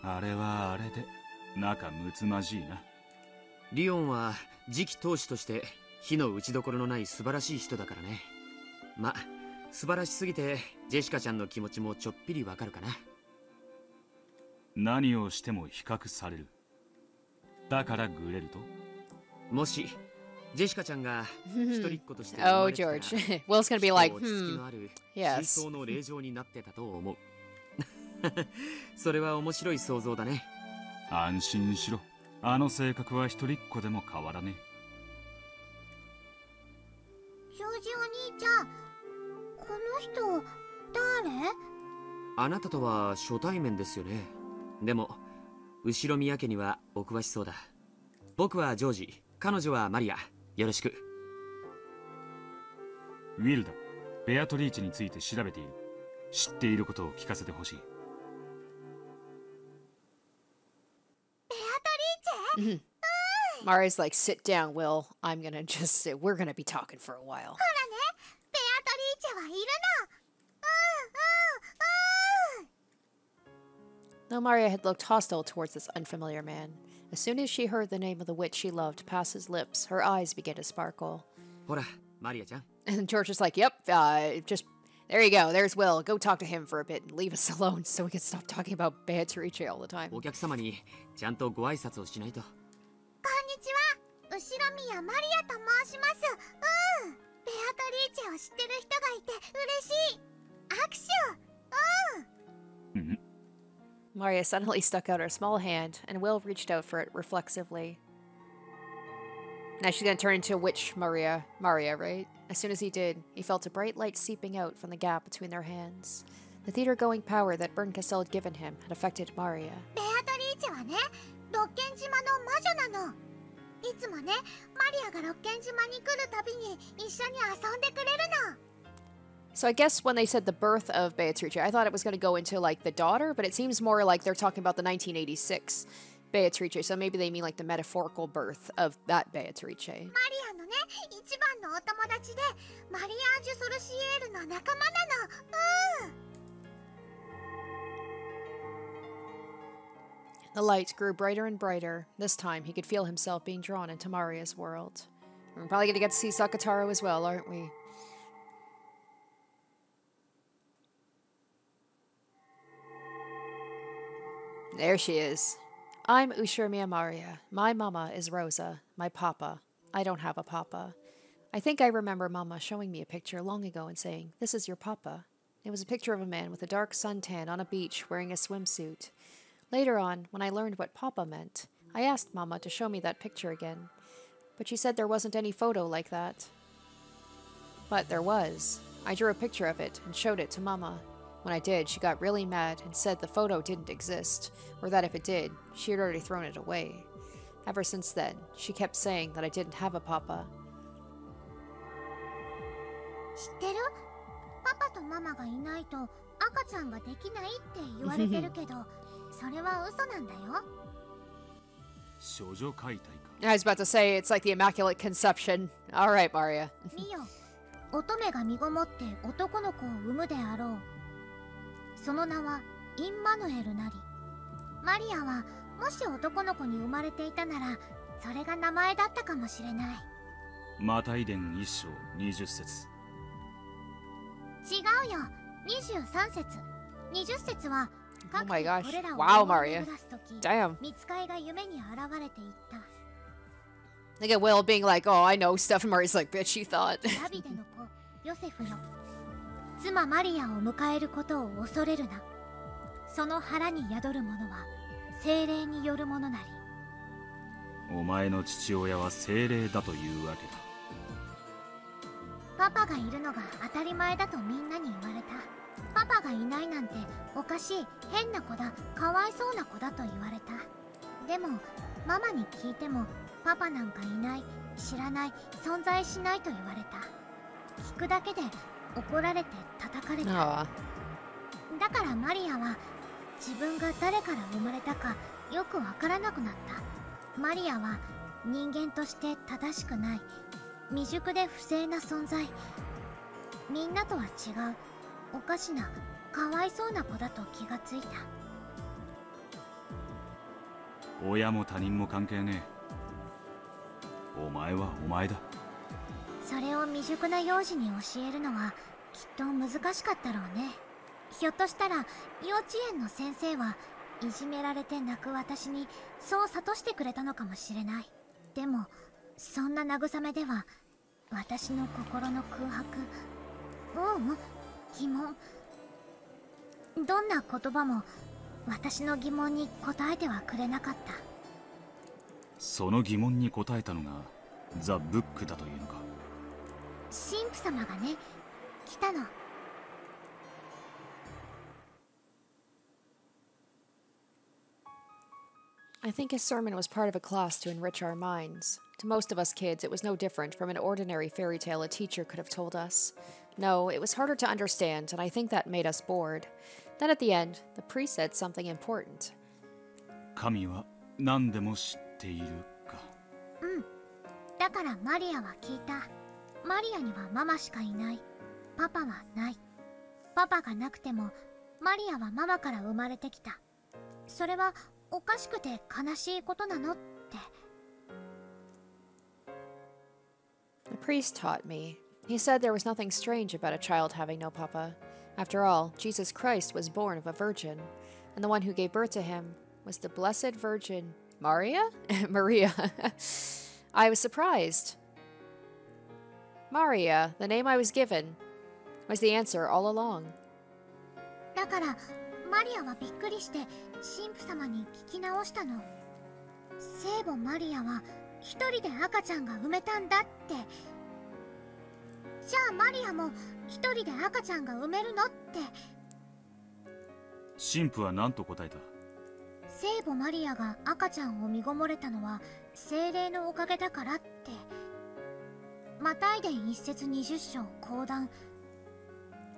あれはあれで仲睦まじいなリオンは次期当主として 火の打ちどころのない素晴らしい人だからね。ま素晴らしすぎてジェシカちゃんの気持ちもちょっぴりわかるかな。何をしても比較される。だからグレると？もしジェシカちゃんが一人っ子として生 Oh, まれてたら George. Will's hmm. 真相の令状になってたと思う。それは面白い想像だね。安心しろ。あの性格は一人っ子でも変わらね庄人誰？あなたとは初対面ですよね。でも後ろ宮家にはお詳しそうだ。僕はジョージ。彼女はマリア。よろしく。ウィルだベアトリーチェについて調べている。知っていることを聞かせてほしい。Mari's like, sit down, Will. I'm gonna just sit. We're gonna be talking for a while. ほらね。ベアトリーチェはいるの Maria had looked hostile towards this unfamiliar man. As soon as she heard the name of the witch she loved pass his lips, her eyes began to sparkle. Hora, Maria-chan. And George is like, yep, uh, just, there you go, there's Will. Go talk to him for a bit and leave us alone so we can stop talking about Banteriche all the time. お客様にちゃんとご挨拶をしないと。こんにちは、右代宮マリアと申します。うん。ベアトリーチェを知ってる人がいて嬉しい。握手うん。Maria suddenly stuck out her small hand, and Will reached out for it reflexively. Now she's gonna turn into a witch Maria. Maria, right? As soon as he did, he felt a bright light seeping out from the gap between their hands. The theater going power that Bernkastel had given him had affected Maria. 六軒島の魔女なのいつもねマリアが六軒島に来るたびに一緒に遊んでくれるの so I guess when they said the birth of Beatrice, I thought it was going to go into like the daughter, but it seems more like they're talking about the 1986 Beatrice. So maybe they mean like the metaphorical birth of that Beatrice. The lights grew brighter and brighter. This time, he could feel himself being drawn into Maria's world. We're probably going to get to see Sakutaro as well, aren't we? There she is. I'm Ushiromiya Maria. My mama is Rosa. My papa. I don't have a papa. I think I remember mama showing me a picture long ago and saying, This is your papa. It was a picture of a man with a dark suntan on a beach wearing a swimsuit. Later on, when I learned what papa meant, I asked mama to show me that picture again. But she said there wasn't any photo like that. But there was. I drew a picture of it and showed it to mama. When I did, she got really mad and said the photo didn't exist, or that if it did, she had already thrown it away. Ever since then, she kept saying that I didn't have a papa. 知ってるパパとママがいないと赤ちゃんができないって言われてるけど それは嘘なんだよ少女解体か I was about to say it's like the Immaculate Conception. All right, Maria. ミよ乙女が身ごもって男の子を産むであろう その名はインマヌエルなりマリアはもし男の子に生まれていたならそれが名前だったかもしれないマタイ伝一章20節違うよ23節20節は Oh gosh. これらを Wow. 出す時 Damn. 見つかいが夢に現れていった Look at Will being like, oh, I know stuff. And Maria's like, bitch, you thought. 妻マリアを迎えることを恐れるな。その腹に宿るものは精霊によるものなり。お前の父親は精霊だというわけだ。パパがいるのが当たり前だとみんなに言われた。パパがいないなんておかしい変な子だかわいそうな子だと言われた。でもママに聞いてもパパなんかいない知らない存在しないと言われた。聞くだけで怒られて叩かれた.だからマリアは自分が誰から生まれたかよくわからなくなった。マリアは人間として正しくない。未熟で不正な存在。みんなとは違う。おかしなかわいそうな子だと気がついた。親も他人も関係ねえ。お前はお前だそれを未熟な幼児に教えるのはきっと難しかったろうね。ひょっとしたら幼稚園の先生はいじめられて泣く私にそう諭してくれたのかもしれない。でもそんな慰めでは私の心の空白ううん疑問。どんな言葉も私の疑問に答えてはくれなかった。その疑問に答えたのがザ・ブックだというのか。神父様がね来たの I think his sermon was part of a class to enrich our minds. To most of us kids, it was no different from an ordinary fairy tale a teacher could have told us. No, it was harder to understand, and I think that made us bored. Then at the end, the priest said something important. 神は何でも知っているかうんだからマリアは聞いた マリアにはママしかいないパパはないパパがなくてもマリアはママから生まれてきたそれはおかしくて悲しいことなのって The priest taught me. He said there was nothing strange about a child having no papa. After all, Jesus Christ was born of a virgin, and the one who gave birth to him was the Blessed Virgin Maria? Maria. I was surprised. Maria, the name I was given, was the answer all along. だからマリアはびっくりして神父様に聞き直したの。聖母マリアは一人で赤ちゃんが産めたんだって。じゃあマリアも一人で赤ちゃんが産めるのって。神父は何と答えた？聖母マリアが赤ちゃんを身ごもれたのは精霊のおかげだからってマタイ伝一節二十章講談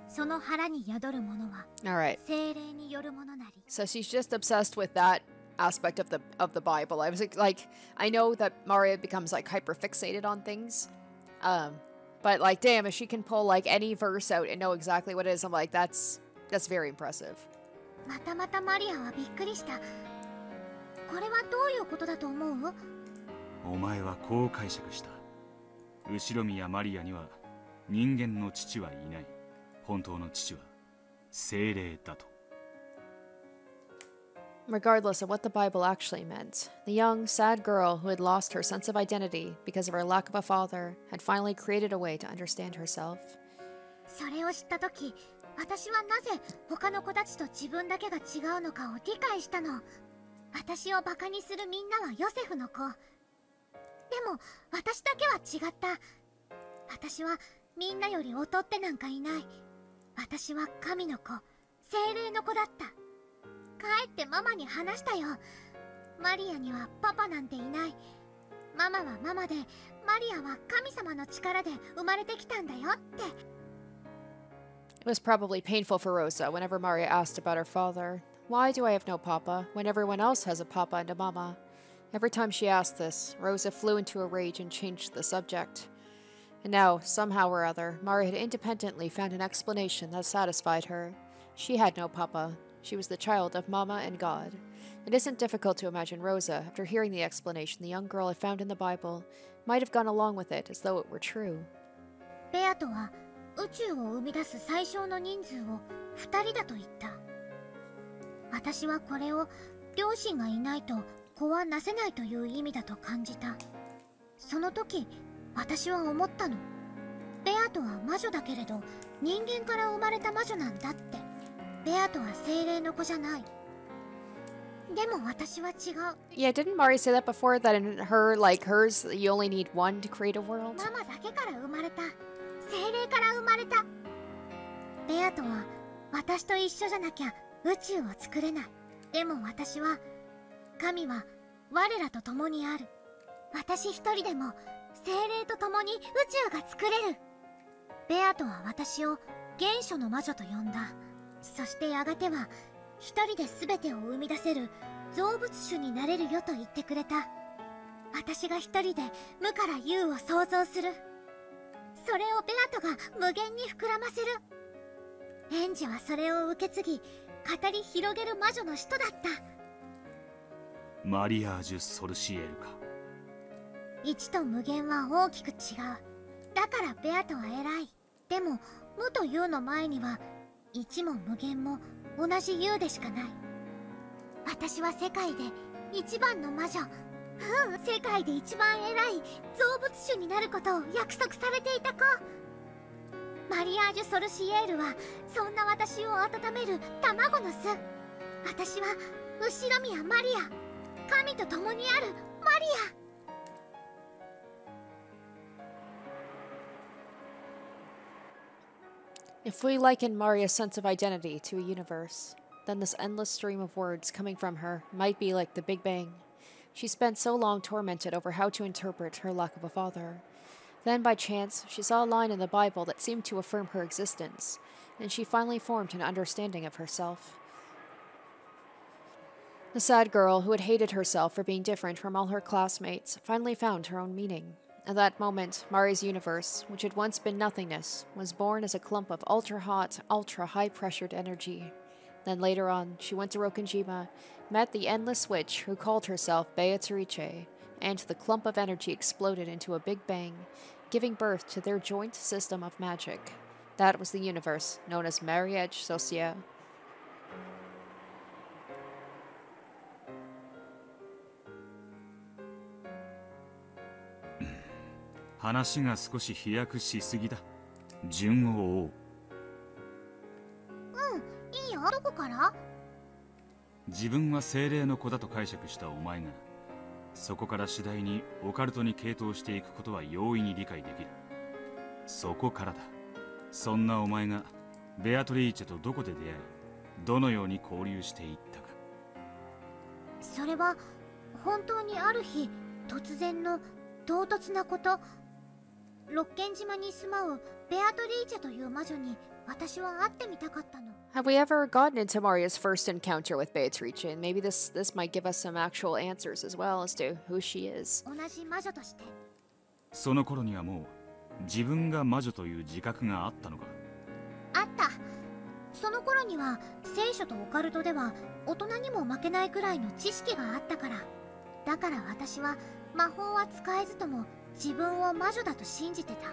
その腹に宿るものは All right. 精霊によるものなり So she's just obsessed with that aspect of the of the Bible. I was like, like I know that Maria becomes like hyper fixated on things. Um but like damn if she can pull like any verse out and know exactly what it is, I'm like that's that's very impressive. またまたマリアはびっくりしたこれはどういうことだと思うお前はこう解釈した後ろ宮マリアには人間の父はいない本当の父は精霊だと Regardless of what the Bible actually meant, the young, sad girl who had lost her sense of identity because of her lack of a father had finally created a way to understand herself. それを知った時私はなぜ他の子たちと自分だけが違うのかを理解したの私をバカにするみんなはヨセフの子でも私だけは違った私はみんなより劣ってなんかいない私は神の子精霊の子だった帰ってママに話したよマリアにはパパなんていないママはママでマリアは神様の力で生まれてきたんだよって It was probably painful for Rosa whenever Maria asked about her father. Why do I have no papa when everyone else has a papa and a mama? Every time she asked this, Rosa flew into a rage and changed the subject. And now, somehow or other, Maria had independently found an explanation that satisfied her. She had no papa. She was the child of Mama and God. It isn't difficult to imagine Rosa, after hearing the explanation the young girl had found in the Bible, might have gone along with it as though it were true. ベアトは宇宙を生み出す最小の人数を2人だと言った私はこれを両親がいないと子はなせないという意味だと感じた。その時私は思ったの。ベアとは魔女だけれど人間から生まれた魔女なんだって。ベアとは精霊の子じゃない。でも私は違う。Yeah, didn't Mari say that before? That in her, like hers, you only need one to create a world? ママだけから生まれた。精霊から生まれた。ベアとは私と一緒じゃなきゃ宇宙を作れない。でも私は神は我らと共にある。私一人でも精霊と共に宇宙が作れる。ベアとは私を原初の魔女と呼んだ。そしてやがては一人で全てを生み出せる。造物主になれるよと言ってくれた。私が一人で無から有を創造する。それをベアトが無限に膨らませる。園児はそれを受け継ぎ語り広げる魔女の使徒だった。マリアージュ・ソルシエルか。1と無限は大きく違う。だからベアトは偉い。でも無と有の前には1も無限も同じ有でしかない。私は世界で一番の魔女。うん世界で一番偉い造物主になることを約束されていた子。マリアージュ・ソルシエールはそんな私を温める卵の巣。私は後ろ宮マリア。神と共にあるマリア If we liken Maria's sense of identity to a universe, then this endless stream of words coming from her might be like the Big Bang. She spent so long tormented over how to interpret her lack of a father. Then, by chance, she saw a line in the Bible that seemed to affirm her existence, and she finally formed an understanding of herself. The sad girl, who had hated herself for being different from all her classmates, finally found her own meaning. At that moment, Maria's universe, which had once been nothingness, was born as a clump of ultra hot, ultra high pressured energy. Then later on, she went to Rokkenjima, met the endless witch who called herself Beatrice, and the clump of energy exploded into a big bang, giving birth to their joint system of magic. That was the universe known as Mariage Sorcière. 話が少し飛躍しすぎだ。順を追う。うんいいよ。どこから？自分は精霊の子だと解釈したお前がそこから次第にオカルトに傾倒していくことは容易に理解できる。そこからだ。そんなお前がベアトリーチェとどこで出会いどのように交流していったか。それは本当にある日突然の唐突なこと？六軒島に住まうベアトリーチェという魔女に私は会ってみたかったの Have we ever gotten into Maria's first encounter with Beatrice? And maybe this this might give us some actual answers as well as to who she is. 同じ魔女としてその頃にはもう自分が魔女という自覚があったのかあったその頃には聖書とオカルトでは大人にも負けないくらいの知識があったからだから私は魔法は使えずとも自分を魔女だと信じてた。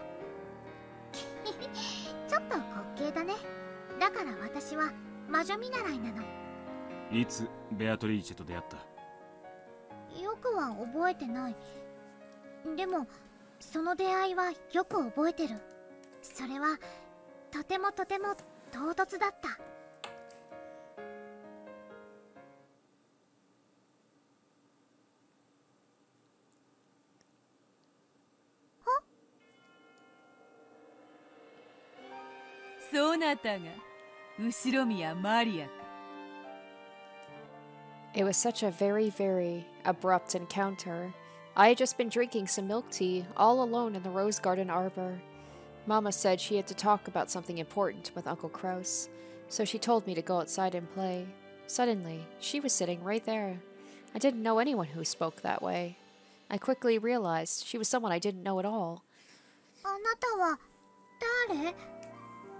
ちょっと滑稽だね。だから私は魔女見習いなの。いつベアトリーチェと出会った？よくは覚えてない。でもその出会いはよく覚えてる。それはとてもとても唐突だった そなたが後ろ宮マリアか It was such a very, very abrupt encounter. I had just been drinking some milk tea all alone in the rose garden arbor. Mama said she had to talk about something important with Uncle Kraus, so she told me to go outside and play. Suddenly, she was sitting right there. I didn't know anyone who spoke that way. I quickly realized she was someone I didn't know at all. あなたは誰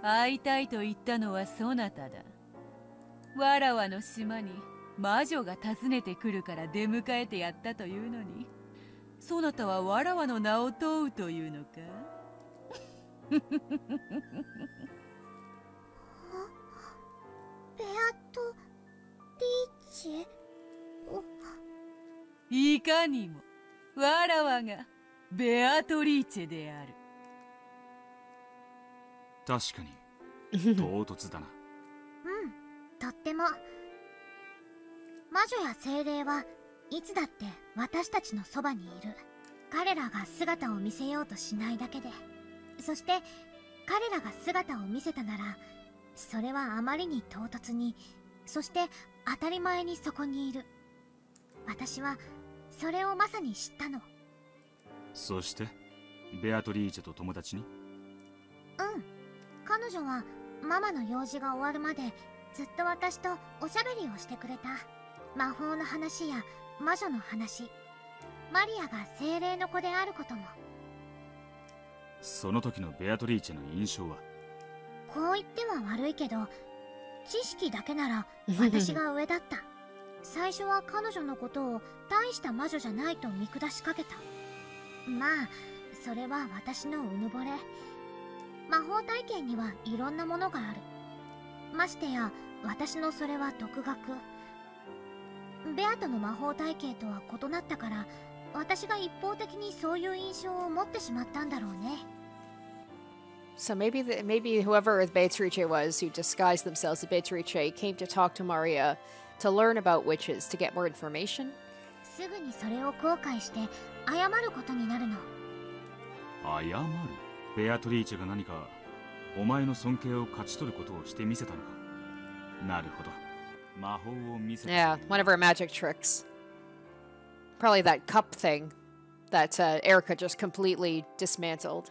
会いたいと言ったのはそなただ。わらわの島に魔女が訪ねてくるから出迎えてやったというのに。そなたはわらわの名を問うというのか？ベアトリーチ？いかにもわらわがベアトリーチェである確かに。唐突だな。うんとっても。魔女や精霊はいつだって私たちのそばにいる。彼らが姿を見せようとしないだけで。そして彼らが姿を見せたならそれはあまりに唐突にそして当たり前にそこにいる。私はそれをまさに知ったの。そしてベアトリーチェと友達に？うん彼女はママの用事が終わるまでずっと私とおしゃべりをしてくれた。魔法の話や魔女の話。マリアが精霊の子であることも。その時のベアトリーチェの印象は？こう言っては悪いけど知識だけなら私が上だった。最初は彼女のことを大した魔女じゃないと見下しかけた。まあそれは私のうぬぼれ魔法体験にはいろんなものがあるましてや私のそれは独学ベアトの魔法体系とは異なったから私が一方的にそういう印象を持ってしまったんだろうね So maybe the, maybe whoever Beatrice was who disguised themselves as Beatrice came to talk to Maria to learn about witches to get more information. すぐにそれを後悔して謝ることになるの謝るベアトリーチェが何かお前の尊敬を勝ち取ることをしてみせたのかなるほど魔法を見せ Yeah, one of her magic tricks. Probably that cup thing that uh, Erica just completely dismantled.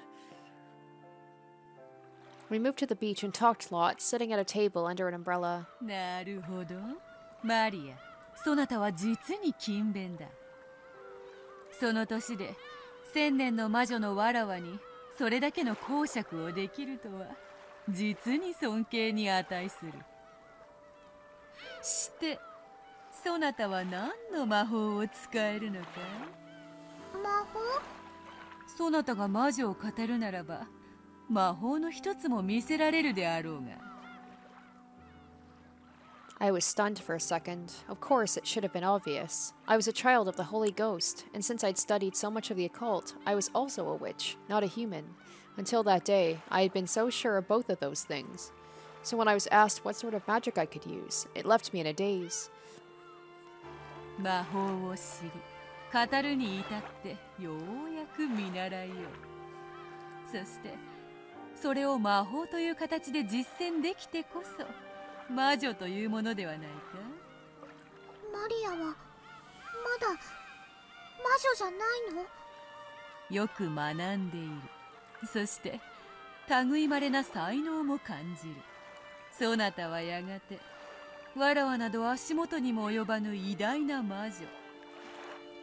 We moved to the beach and talked lots, sitting at a table under an umbrella. なるほどマリアそなたは実に勤勉だその年で千年の魔女のわらわに それだけの講釈をできるとは実に尊敬に値する。してそなたは何の魔法を使えるのか？魔法？そなたが魔女を語るならば魔法の一つも見せられるであろうが I was stunned for a second. Of course, it should have been obvious. I was a child of the Holy Ghost, and since I'd studied so much of the occult, I was also a witch, not a human. Until that day, I had been so sure of both of those things. So when I was asked what sort of magic I could use, it left me in a daze. 魔法を知り語るに至ってようやく見習いよそしてそれを魔法という形で実践できてこそ 魔女というものではないか？マリアはまだ魔女じゃないの？よく学んでいる。そして類まれな才能も感じる。そなたはやがてわらわなど足元にも及ばぬ偉大な魔女。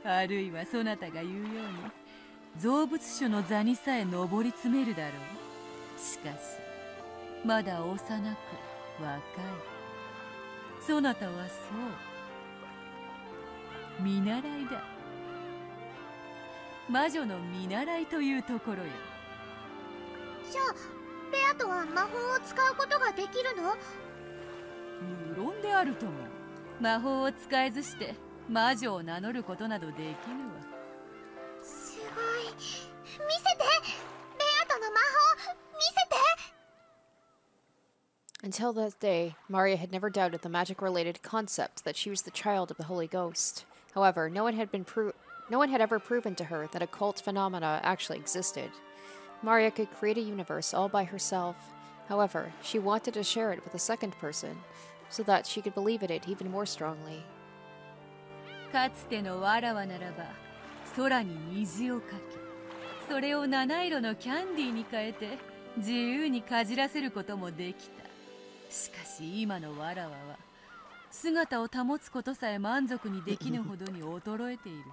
あるいはそなたが言うように造物主の座にさえ上り詰めるだろう。しかしまだ幼く若い。そなたはそう。見習いだ。魔女の見習いというところよ。じゃあベアとは魔法を使うことができるの？無論であるとも。魔法を使えずして魔女を名乗ることなどできぬわ。すごい。見せて Until that day, Maria had never doubted the magic related concept that she was the child of the Holy Ghost. However, no one had been pro- no one had ever proven to her that occult phenomena actually existed. Maria could create a universe all by herself. However, she wanted to share it with a second person so that she could believe in it even more strongly. かつてのわらわならば空に虹をかけそれを七色のキャンディーに変えて自由にかじらせることもできた しかし今のわらわは姿を保つことさえ満足にできぬほどに衰えている。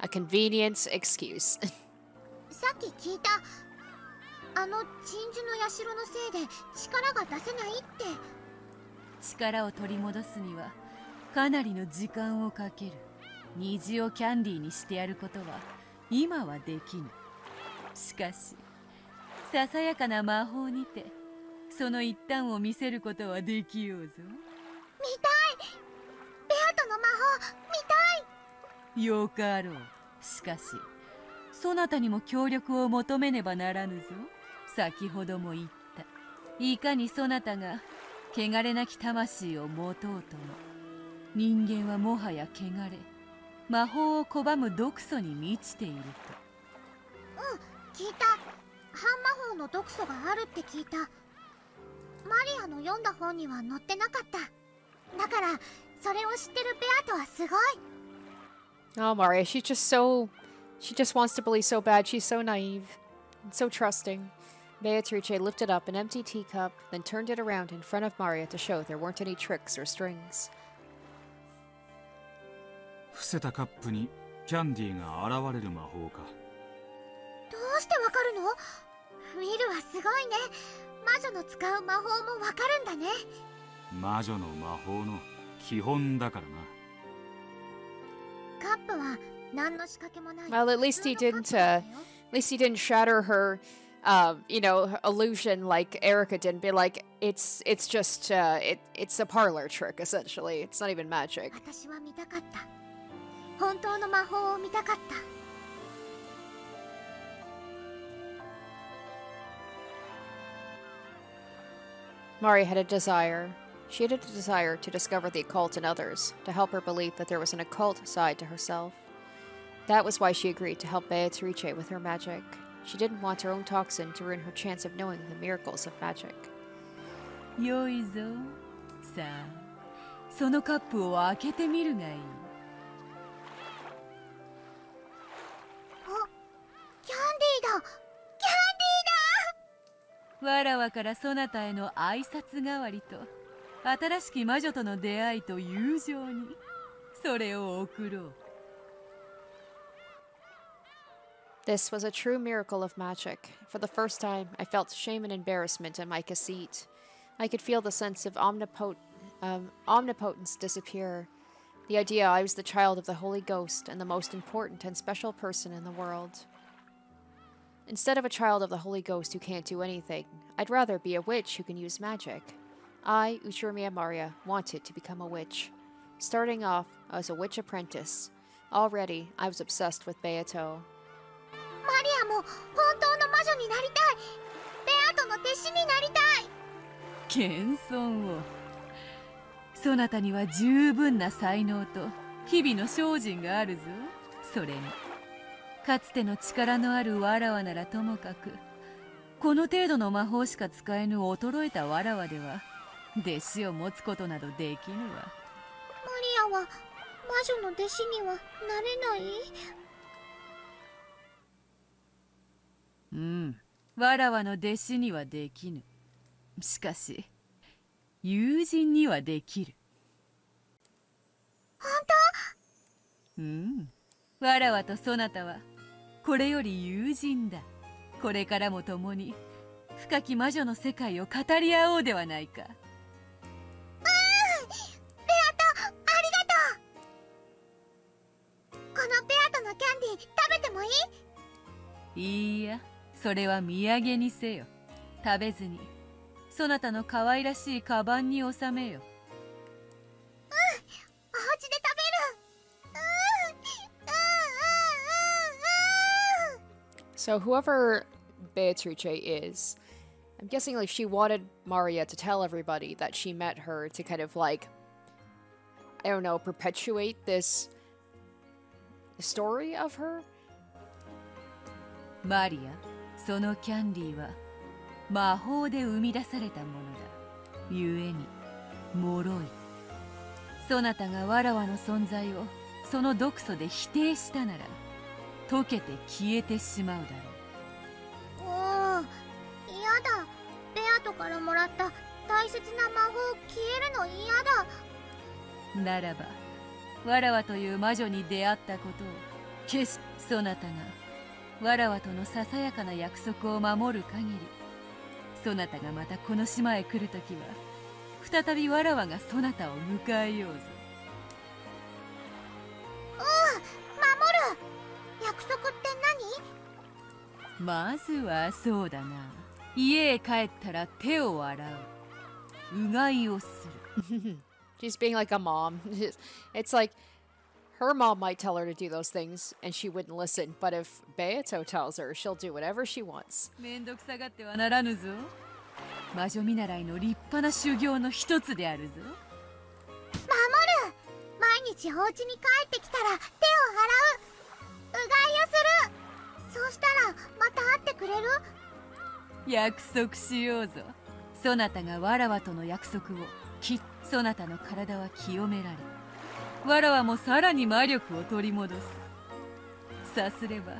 A convenience excuse. さっき聞いた。あの鎮守の社のせいで力が出せないって。力を取り戻すにはかなりの時間をかける。虹をキャンディーにしてやることは今はできぬ。しかしささやかな魔法にてその一端を見せることはできようぞ。見たい。ベアトの魔法見たい。よかろう。しかしそなたにも協力を求めねばならぬぞ。先ほども言った。いかにそなたが汚れなき魂を持とうとも。人間はもはや汚れ魔法を拒む毒素に満ちていると。聞いた。半魔法の毒素があるって聞いたマリアの読んだ本には載ってなかっただからそれを知ってるベアトはすごい Oh, Maria, she's just so. She just wants to believe so bad. She's so naive and so trusting. Beatrice lifted up an empty teacup, then turned it around in front of Maria to show there weren't any tricks or strings. 伏せたカップにキャンディーが現れる魔法かどうしてわかるのウィルはすごいね魔女の使う魔法もわかるんだね魔女の魔法の基本だからなカップは何の仕掛けもない Well, at least he didn't. Uh, at least he didn't shatter her. Um, you know, illusion like Erica did. Be like, it's it's just uh, it it's a parlor trick essentially. It's not even magic. 私は見たかった本当の魔法を見たかった Mari had a desire. She had a desire to discover the occult in others, to help her believe that there was an occult side to herself. That was why she agreed to help Beatrice with her magic. She didn't want her own toxin to ruin her chance of knowing the miracles of magic. Yoizo, sa. わらわからそなたへの挨拶代わりと新しき魔女との出会いと友情にそれを送ろう This was a true miracle of magic. For the first time, I felt shame and embarrassment in my conceit. I could feel the sense of omnipot- um, omnipotence disappear. The idea I was the child of the Holy Ghost and the most important and special person in the world. Instead of a child of the Holy Ghost who can't do anything, I'd rather be a witch who can use magic. I, Ushiromiya Maria, wanted to become a witch. Starting off, as a witch apprentice. Already, I was obsessed with Beato. Maria も本当の魔女になりたいベアトの弟子になりたい謙遜をそなたには十分な才能と日々の精進があるぞそれにかつての力のあるわらわならともかくこの程度の魔法しか使えぬ衰えたわらわでは弟子を持つことなどできぬわ。マリアは魔女の弟子にはなれない？うんわらわの弟子にはできぬ。しかし友人にはできる。本うんわらわとそなたはこれより友人だ。これからも共に深き魔女の世界を語り合おうではないか。当ベアトありがとう。このベアトのキャンディー食べてもいい？いいやそれは土産にせよ。食べずにそなたの可愛らしいカバンに収めよ So whoever Beatrice is, I'm guessing like she wanted Maria to tell everybody that she met her to kind of like I don't know, perpetuate this story of her. マリアそのキャンディーは魔法で生み出されたものだゆえに脆いそなたがわらわの存在をその毒素で否定したなら 溶けて消えてしまうだろう。もう嫌だ。ベアトからもらった大切な魔法消えるの嫌だ。ならばわらわという魔女に出会ったことを決しそなたがわらわとのささやかな約束を守る限りそなたがまたこの島へ来るときは再びわらわがそなたを迎えようぞまずはそうだな家へ帰ったら手を洗ううがいをする She's being like a mom. It's like her mom might tell her to do those things and she wouldn't listen, but if Beato tells her, she'll do whatever she wants. めんどくさがってはならぬぞ魔女見習いの立派な修行の一つであるぞ守る毎日お家に帰ってきたら手を洗ううがいをするそうしたらまた会ってくれる？約束しようぞ。そなたがわらわとの約束をきっそなたの体は清められわらわもさらに魔力を取り戻す。さすれば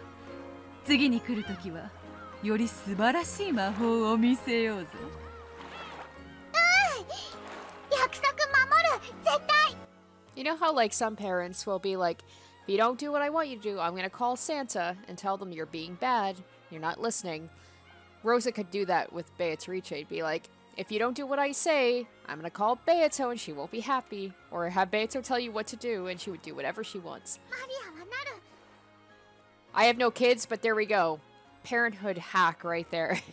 次に来るときはより素晴らしい魔法を見せようぞ。うん約束守る絶対。You know how like some parents will be like If you don't do what I want you to do, I'm going to call Santa and tell them you're being bad, you're not listening. Rosa could do that with Beatrice. It'd be like, if you don't do what I say, I'm going to call Beato and she won't be happy. Or have Beato tell you what to do and she would do whatever she wants. I have no kids, but there we go. Parenthood hack right there.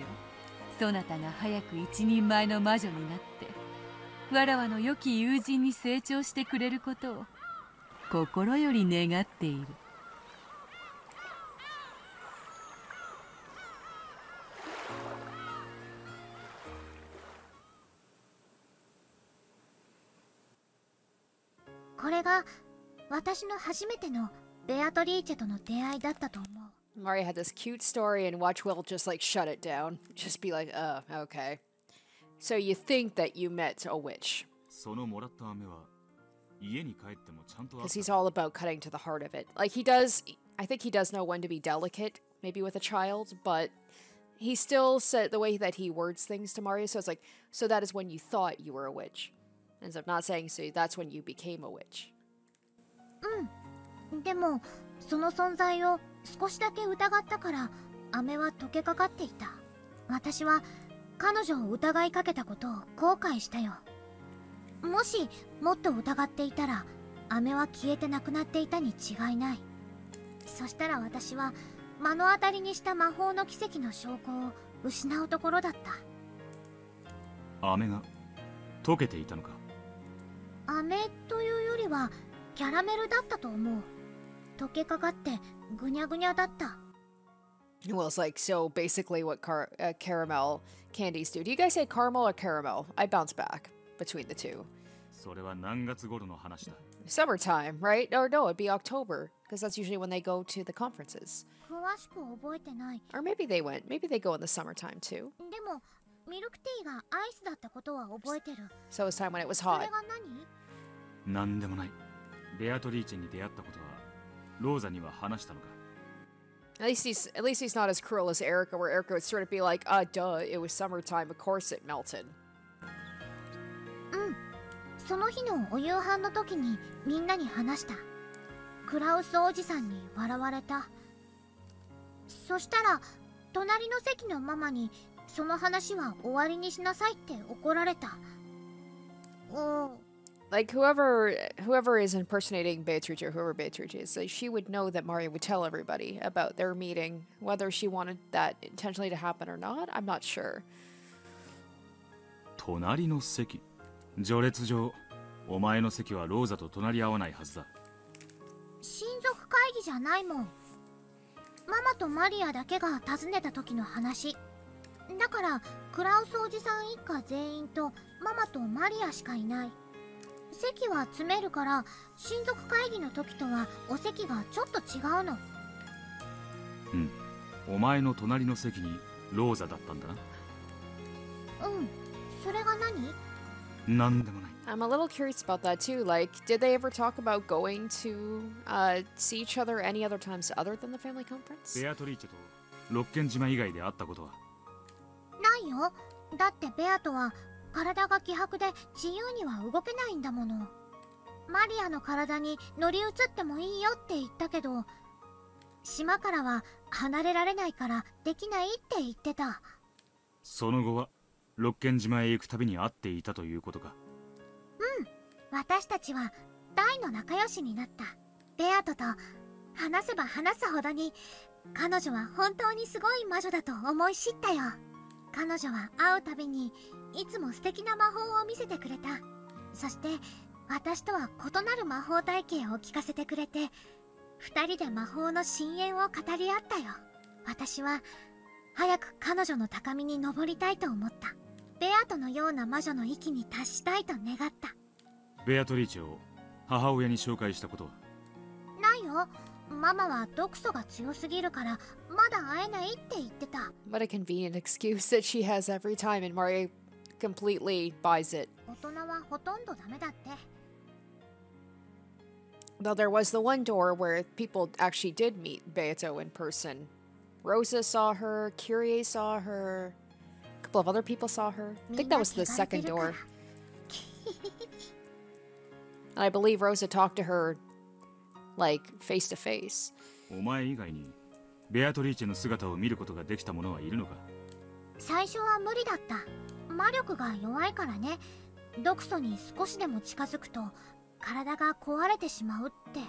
そなたが早く一人前の魔女になってわらわの良き友人に成長してくれることを心より願っている。これが私の初めてのベアトリーチェとの出会いだったと思う。Maria had this cute story and watch Will just like shut it down. Just be like, oh, okay. So you think that you met a witch. Because he's all about cutting to the heart of it. Like he does, I think he does know when to be delicate, maybe with a child, but he still said the way that he words things to Maria. So it's like, so that is when you thought you were a witch. Ends up not saying, so that's when you became a witch. Mm. 少しだけ疑ったから飴は溶けかかっていた。私は彼女を疑いかけたことを後悔したよ。もしもっと疑っていたら飴は消えてなくなっていたに違いない。そしたら私は目の当たりにした魔法の奇跡の証拠を失うところだった。飴が溶けていたのか？飴というよりはキャラメルだったと思う。溶けかかって ぐにゃぐにゃだった Well, it's like so basically what car- uh, caramel candies do. Do you guys say caramel or caramel? I bounce back between the two. Summertime, right? Or no, it'd be October because that's usually when they go to the conferences. Or maybe they went. Maybe they go in the summertime too. So it was time when it was hot. 何でもないベアトリーチェに出会ったことは ローザには話したのか At least he's at least he's not as cruel as Erica, where Erica would sort of be like, "Uh, duh, it was summertime. Of course it melted." うん、その日のお夕飯の時にみんなに話した。クラウスおじさんに笑われた。そしたら隣の席のママにその話は終わりにしなさいって怒られた。おお。Like whoever whoever is impersonating Beatrice or whoever Beatrice is, like, she would know that Mario would tell everybody about their meeting, whether she wanted that intentionally to happen or not. I'm not sure. 隣の席序列上お前の席はローザと隣り合わないはずだ親族会議じゃないもんママとマリアだけが訪ねた時の話だからクラウスおじさん一家全員とママとマリアしかいない席は詰めるから親族会議の時とはお席がちょっと違うのうんお前の隣の席にローザだったんだなうんそれが何何でもない I'm a little curious about that too. Like, did they ever talk about going to uh, see each other any other times other than the family conference? ベアトリーチェと六軒島以外で会ったことはないよだってベアとは体が希薄で自由には動けないんだもの。マリアの体に乗り移ってもいいよって言ったけど島からは離れられないからできないって言ってた。その後は六軒島へ行くたびに会っていたということか。私たちは大の仲良しになった。ベアトと話せば話すほどに彼女は本当にすごい魔女だと思い知ったよ。彼女は会うたびにいつも素敵な魔法を見せてくれた。そして私とは異なる魔法体系を聞かせてくれて二人で魔法の深淵を語り合ったよ。私は早く彼女の高みに登りたいと思った。ベアトのような魔女の域に達したいと願った。ベアトリーチェを母親に紹介したことは？ないよ。ママは毒素が強すぎるからまだ会えないって言ってた。What a convenient excuse that she has every time, and Mario completely buys it. 大人はほとんどダメだって Though there was the one door where people actually did meet Beato in person. Rosa saw her, Kyrie saw her, a couple of other people saw her. I think that was the second door. And I believe Rosa talked to her like face to face. お前以外にベアトリーチェの姿を見ることができた者はいるのか最初は無理だった 魔力が弱いからね。毒素に少しでも近づくと体が壊れてしまうって。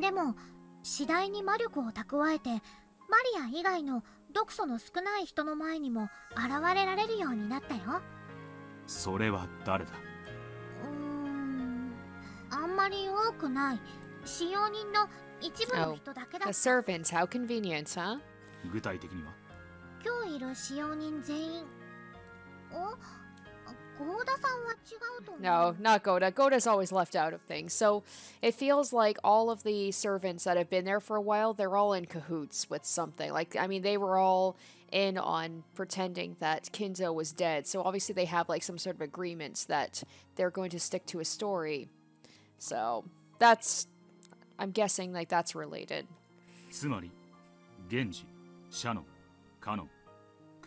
でも次第に魔力を蓄えてマリア以外の毒素の少ない人の前にも現れられるようになったよ。それは誰だ？うーん。あんまり多くない。使用人の一部の Oh, 人だけだ。た servants. How convenient, huh? 具体的には？今日いる使用人全員 おゴーダさんは違うと思う No, not Goda. Goda's always left out of things. So it feels like all of the servants that have been there for a while, they're all in cahoots with something. Like, I mean, they were all in on pretending that Kinzo was dead. So obviously they have like some sort of agreements that they're going to stick to a story. So that's, I'm guessing like that's related. つまり源氏シャノンカノン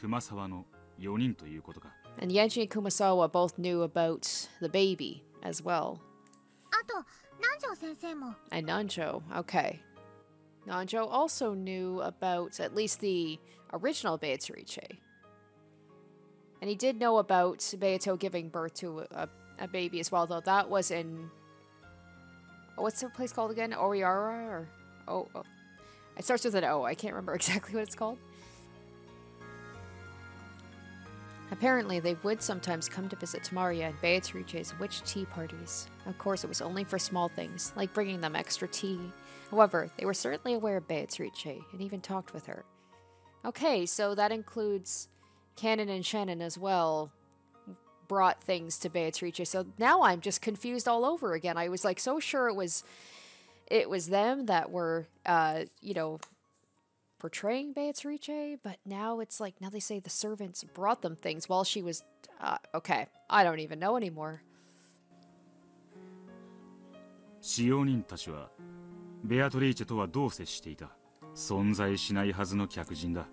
熊沢の4人ということか and Genji and Kumasawa both knew about the baby as well. And Nanjo, okay. Nanjo also knew about at least the original Beatrice. And he did know about Beato giving birth to a, a baby as well, though that was in... Oh, what's the place called again? Oriara? Or, oh, oh. It starts with an O. I can't remember exactly what it's called. Apparently, they would sometimes come to visit to Maria and Beatrice's witch tea parties. Of course, it was only for small things, like bringing them extra tea. However, they were certainly aware of Beatrice and even talked with her. Okay, so that includes Kanon and Shannon as well brought things to Beatrice. So now I'm just confused all over again. I was like so sure it was it was them that were uh, you know, portraying Beatrice, but now it's like, now they say the servants brought them things while she was. Uh, okay, I don't even know anymore. 使用人たちはベアトリーチェとはどう接していた存在しないはずの客人だ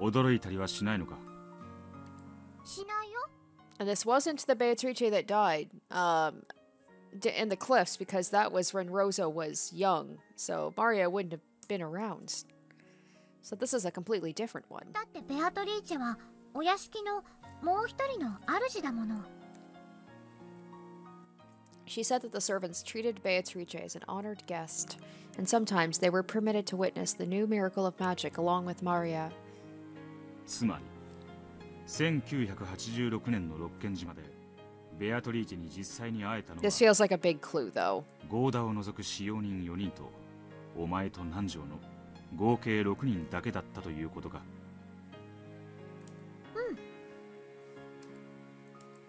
驚いたりはしないのかしないよ And this wasn't the Beatrice that died um, in the cliffs because that was when Rosa was young. So Maria wouldn't have been around. So this is a completely different one. だってベアトリーチェはお屋敷のもう一人の主だもの She said that the servants treated Beatrice as an honored guest, and sometimes they were permitted to witness the new miracle of magic along with Maria. つまり1986年の六軒島でベアトリーチェに実際に会えたのは This feels like a big clue, though. ゴーダを除く使用人4人と お前と南條の合計6人だけだったということか。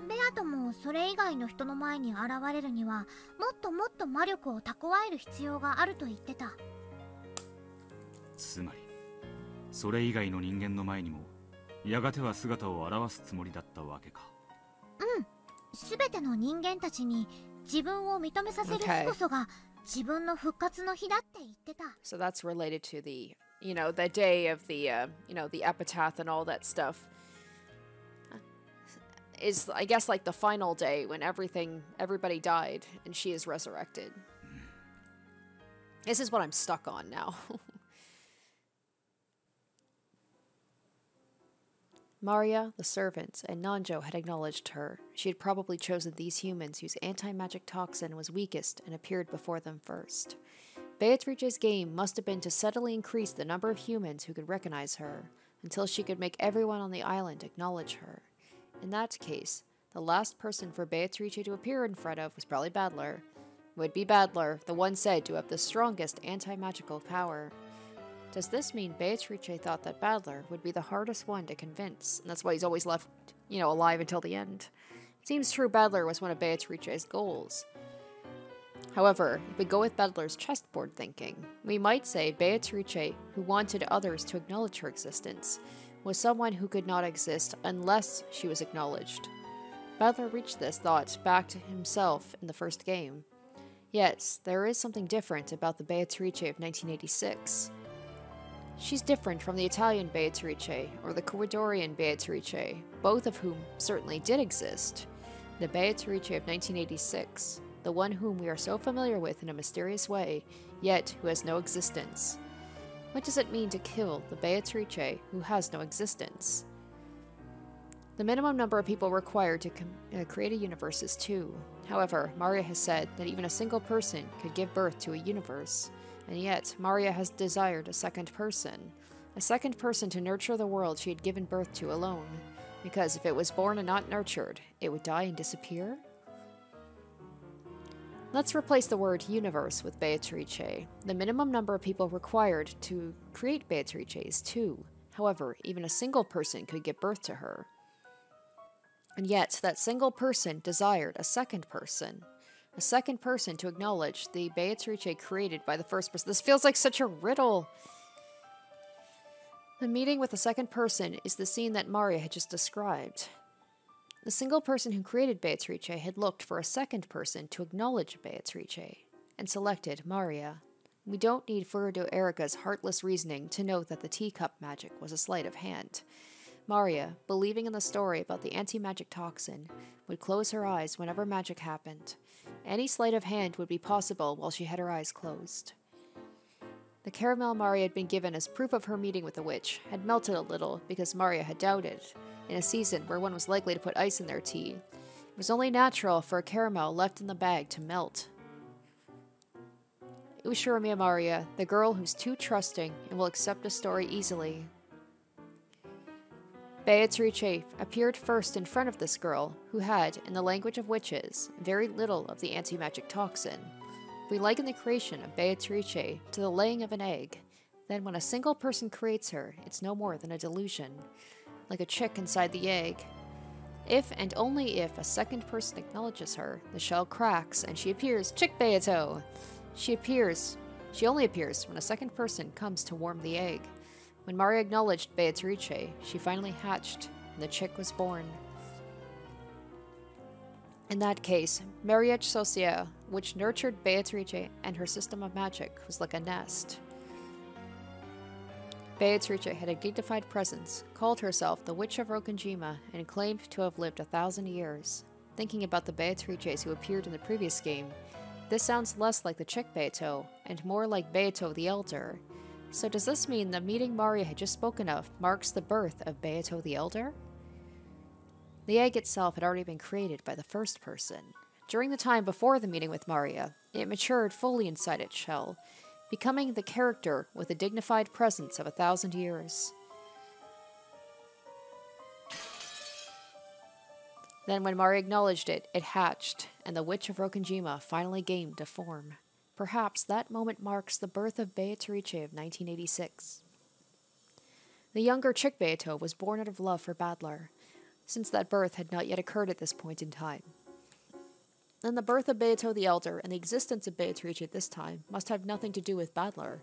ベアトもそれ以外の人の前に現れるにはもっともっと魔力を蓄える必要があると言ってた。つまりそれ以外の人間の前にもやがては姿を現すつもりだったわけか。うん。全ての人間たちに自分を認めさせる日こそが 自分の復活の日だって言ってた So that's related to the you know, the day of the, uh, you know, the epitaph and all that stuff is, I guess, like the final day when everything, everybody died and she is resurrected. This is what I'm stuck on now. Maria, the servant, and Nanjo had acknowledged her. She had probably chosen these humans whose anti magic toxin was weakest and appeared before them first. Beatrice's game must have been to steadily increase the number of humans who could recognize her, until she could make everyone on the island acknowledge her. In that case, the last person for Beatrice to appear in front of was probably Battler. Would be Battler, the one said to have the strongest anti magical power. Does this mean Beatrice thought that Battler would be the hardest one to convince, and that's why he's always left, you know, alive until the end? It seems true Battler was one of Beatrice's goals. However, if we go with Battler's chessboard thinking, we might say Beatrice, who wanted others to acknowledge her existence, was someone who could not exist unless she was acknowledged. Battler reached this thought back to himself in the first game. Yes, there is something different about the Beatrice of 1986. She's different from the Italian Beatrice or the Kuwadorian Beatrice, both of whom certainly did exist. The Beatrice of 1986, the one whom we are so familiar with in a mysterious way, yet who has no existence. What does it mean to kill the Beatrice who has no existence? The minimum number of people required to uh, create a universe is two. However, Maria has said that even a single person could give birth to a universe. And yet, Maria has desired a second person. A second person to nurture the world she had given birth to alone. Because if it was born and not nurtured, it would die and disappear? Let's replace the word universe with Beatrice. The minimum number of people required to create Beatrice is two. However, even a single person could give birth to her. And yet, that single person desired a second person a second person to acknowledge the Beatrice created by the first person. This feels like such a riddle. The meeting with the second person is the scene that Maria had just described. The single person who created Beatrice had looked for a second person to acknowledge Beatrice and selected Maria. We don't need Furudo Erika's heartless reasoning to know that the teacup magic was a sleight of hand. Maria, believing in the story about the anti magic toxin, would close her eyes whenever magic happened. Any sleight of hand would be possible while she had her eyes closed. The caramel Maria had been given as proof of her meeting with the witch had melted a little because Maria had doubted. In a season where one was likely to put ice in their tea, it was only natural for a caramel left in the bag to melt. Ushiromiya Maria, the girl who's too trusting and will accept a story easily, Beatrice appeared first in front of this girl, who had, in the language of witches, very little of the anti magic toxin. We liken the creation of Beatrice to the laying of an egg. Then, when a single person creates her, it's no more than a delusion, like a chick inside the egg. If and only if a second person acknowledges her, the shell cracks and she appears Chick Beato. She appears, she only appears when a second person comes to warm the egg. When Maria acknowledged Beatrice, she finally hatched, and the chick was born. In that case, Mariage Sorcière, which nurtured Beatrice and her system of magic, was like a nest. Beatrice had a dignified presence, called herself the Witch of Rokkenjima, and claimed to have lived a thousand years. Thinking about the Beatrices who appeared in the previous game, this sounds less like the chick Beato, and more like Beato the Elder, so does this mean the meeting Maria had just spoken of marks the birth of Beato the Elder? The egg itself had already been created by the first person. During the time before the meeting with Maria, it matured fully inside its shell, becoming the character with the dignified presence of a thousand years. Then, when Maria acknowledged it, it hatched, and the Witch of Rokkenjima finally gained a form. Perhaps that moment marks the birth of Beatrice of 1986. The younger Chick Beato was born out of love for Battler, since that birth had not yet occurred at this point in time. Then the birth of Beato the Elder and the existence of Beatrice at this time must have nothing to do with Battler.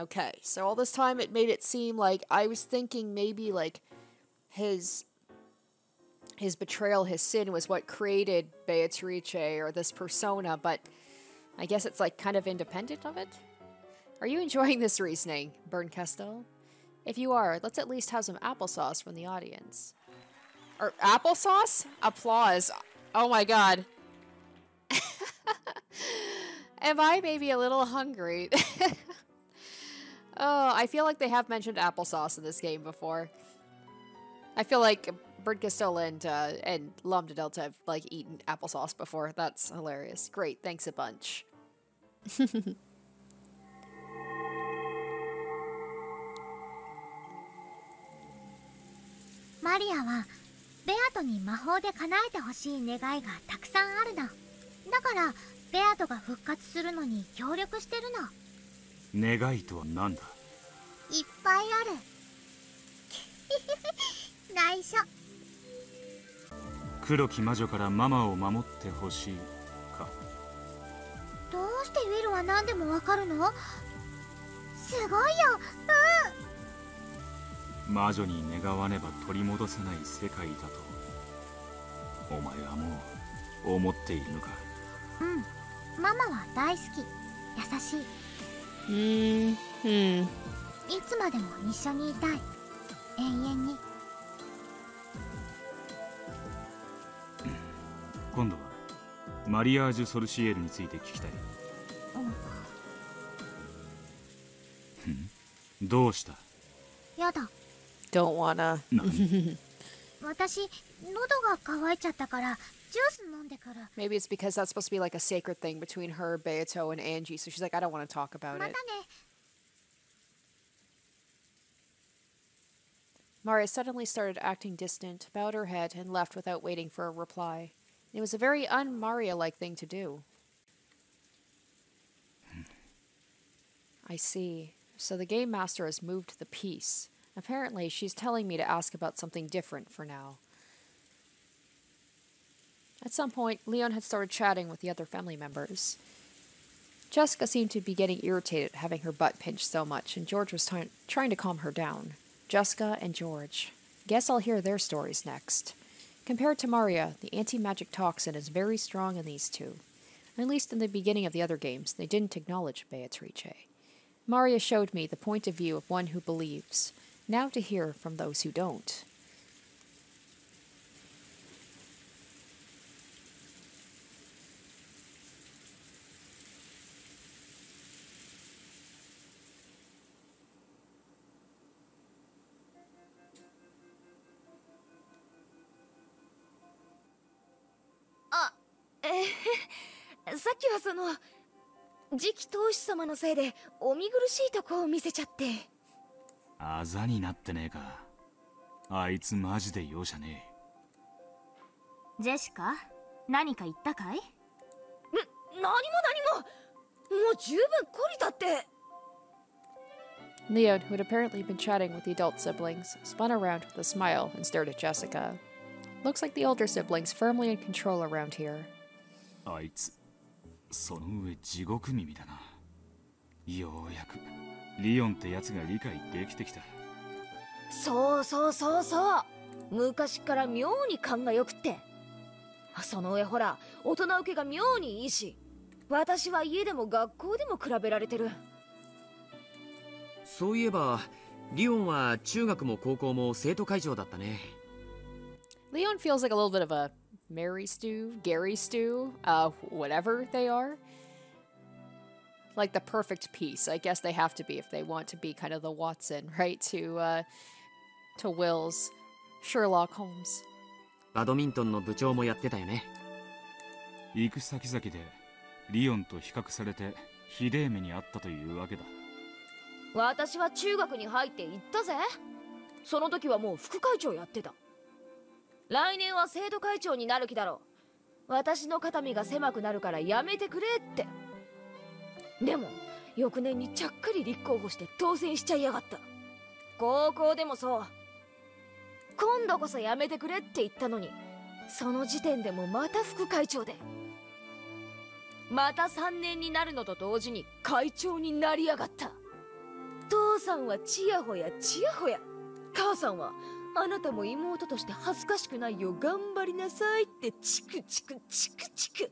Okay, so all this time it made it seem like I was thinking maybe like his his betrayal, his sin was what created Beatrice or this persona, but I guess it's like kind of independent of it? Are you enjoying this reasoning, Bernkastel? If you are, let's at least have some applesauce from the audience. Or applesauce? Applause. Oh my god. Am I maybe a little hungry? oh, I feel like they have mentioned applesauce in this game before. I feel like Bert Castell and uh, and Lambda Delta have like eaten applesauce before. That's hilarious. Great, thanks a bunch. マリアはベアトに魔法で叶えてほしい願いがたくさんあるのだからベアトが復活するのに協力してるの願いとは何だいっぱいある内緒黒き魔女からママを守ってほしいか。どうしてウィルは何でもわかるの？すごいよ。魔女に願わねば取り戻せない世界だとお前はもう思っているのか？うん。うんママは大好き。優しい。Hmm. Hmm. いつまでも一緒にいたい。永遠に今度はマリアージュ・ソルシエルについて聞きたいどうしたやだ Don't wanna. 何私喉が渇いちゃったからジュース飲んでくる Maybe it's because that's supposed to be like a sacred thing between her, Beato, and Angie. So she's like, I don't want to talk about また it. ね Maria suddenly started acting distant, bowed her head, and left without waiting for a reply. It was a very un Maria like thing to do. I see. So the game master has moved the piece. Apparently, she's telling me to ask about something different for now. At some point, Leon had started chatting with the other family members. Jessica seemed to be getting irritated at having her butt pinched so much, and George was trying to calm her down. Jessica and George. Guess I'll hear their stories next. Compared to Maria, the anti magic toxin is very strong in these two. At least in the beginning of the other games, they didn't acknowledge Beatrice. Maria showed me the point of view of one who believes. Now to hear from those who don't.「さっきはその次期当主様のせいでお見苦しいとこを見せちゃってあざになってねえかあいつマジで容赦ねジェシカ何か言ったかい何も何ももう十分懲りたって Leon, who had apparently been chatting with the adult siblings, spun around with a smile and stared at Jessica. Looks like the older siblings firmly in control around here. えあいつその上地獄耳だな。ようやくリオンってやつが理解できてきた。そうそうそうそう。昔から妙に勘がよくって。その上ほら大人受けが妙にいいし私は家でも学校でも比べられてる。そういえばリオンは中学も高校も生徒会長だったね。Leon feels like a little bit of a Mary Stew, Gary Stew, uh, whatever they are. Like the perfect piece. I guess they have to be if they want to be kind of the Watson, right? To uh, to Will's Sherlock Holmes. バドミントンの部長もやってたよね行く先々でリオンと比較されてひでえ目にあったというわけだ私は中学に入って行ったぜその時はもう副会長やってた来年は生徒会長になる気だろう。私の肩身が狭くなるからやめてくれって。でも翌年にちゃっかり立候補して当選しちゃいやがった。高校でもそう。今度こそやめてくれって言ったのにその時点でもまた副会長で。また3年になるのと同時に会長になりやがった。父さんはちやほやちやほや母さんはあなたも妹として恥ずかしくないよ。頑張りなさいってチクチクチクチク。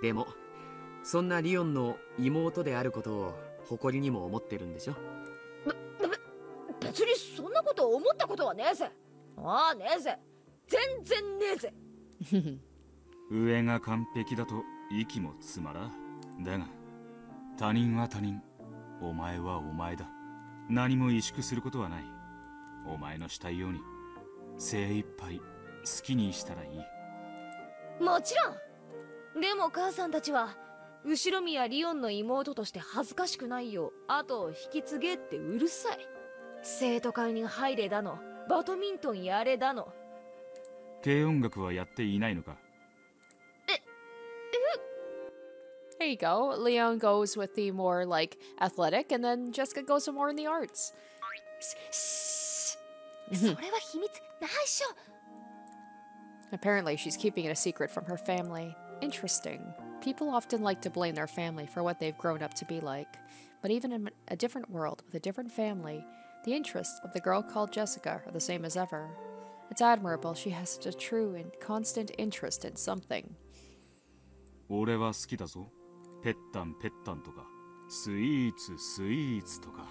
でもそんなリオンの妹であることを誇りにも思ってるんでしょ？別にそんなこと思ったことはねえぜ。ああねえぜ。全然ねえぜ。上が完璧だと息も詰まらだが他人は他人。お前はお前だ何も萎縮することはない。お前のしたいように精一杯好きにしたらいい。もちろん。でも母さんたちは後ろ宮リオンの妹として恥ずかしくないよ。後を引き継げってうるさい。生徒会に入れだの。バドミントンやれだの。軽音楽はやっていないのか？There you go. Leon goes with the more like athletic, and then Jessica goes more in the arts. それは秘密ないっしょ Apparently, she's keeping it a secret from her family. Interesting. People often like to blame their family for what they've grown up to be like. But even in a different world with a different family, the interests of the girl called Jessica are the same as ever. It's admirable she has such a true and constant interest in something. 俺は好きだぞ ペッタンペッタンとかスイーツスイーツとか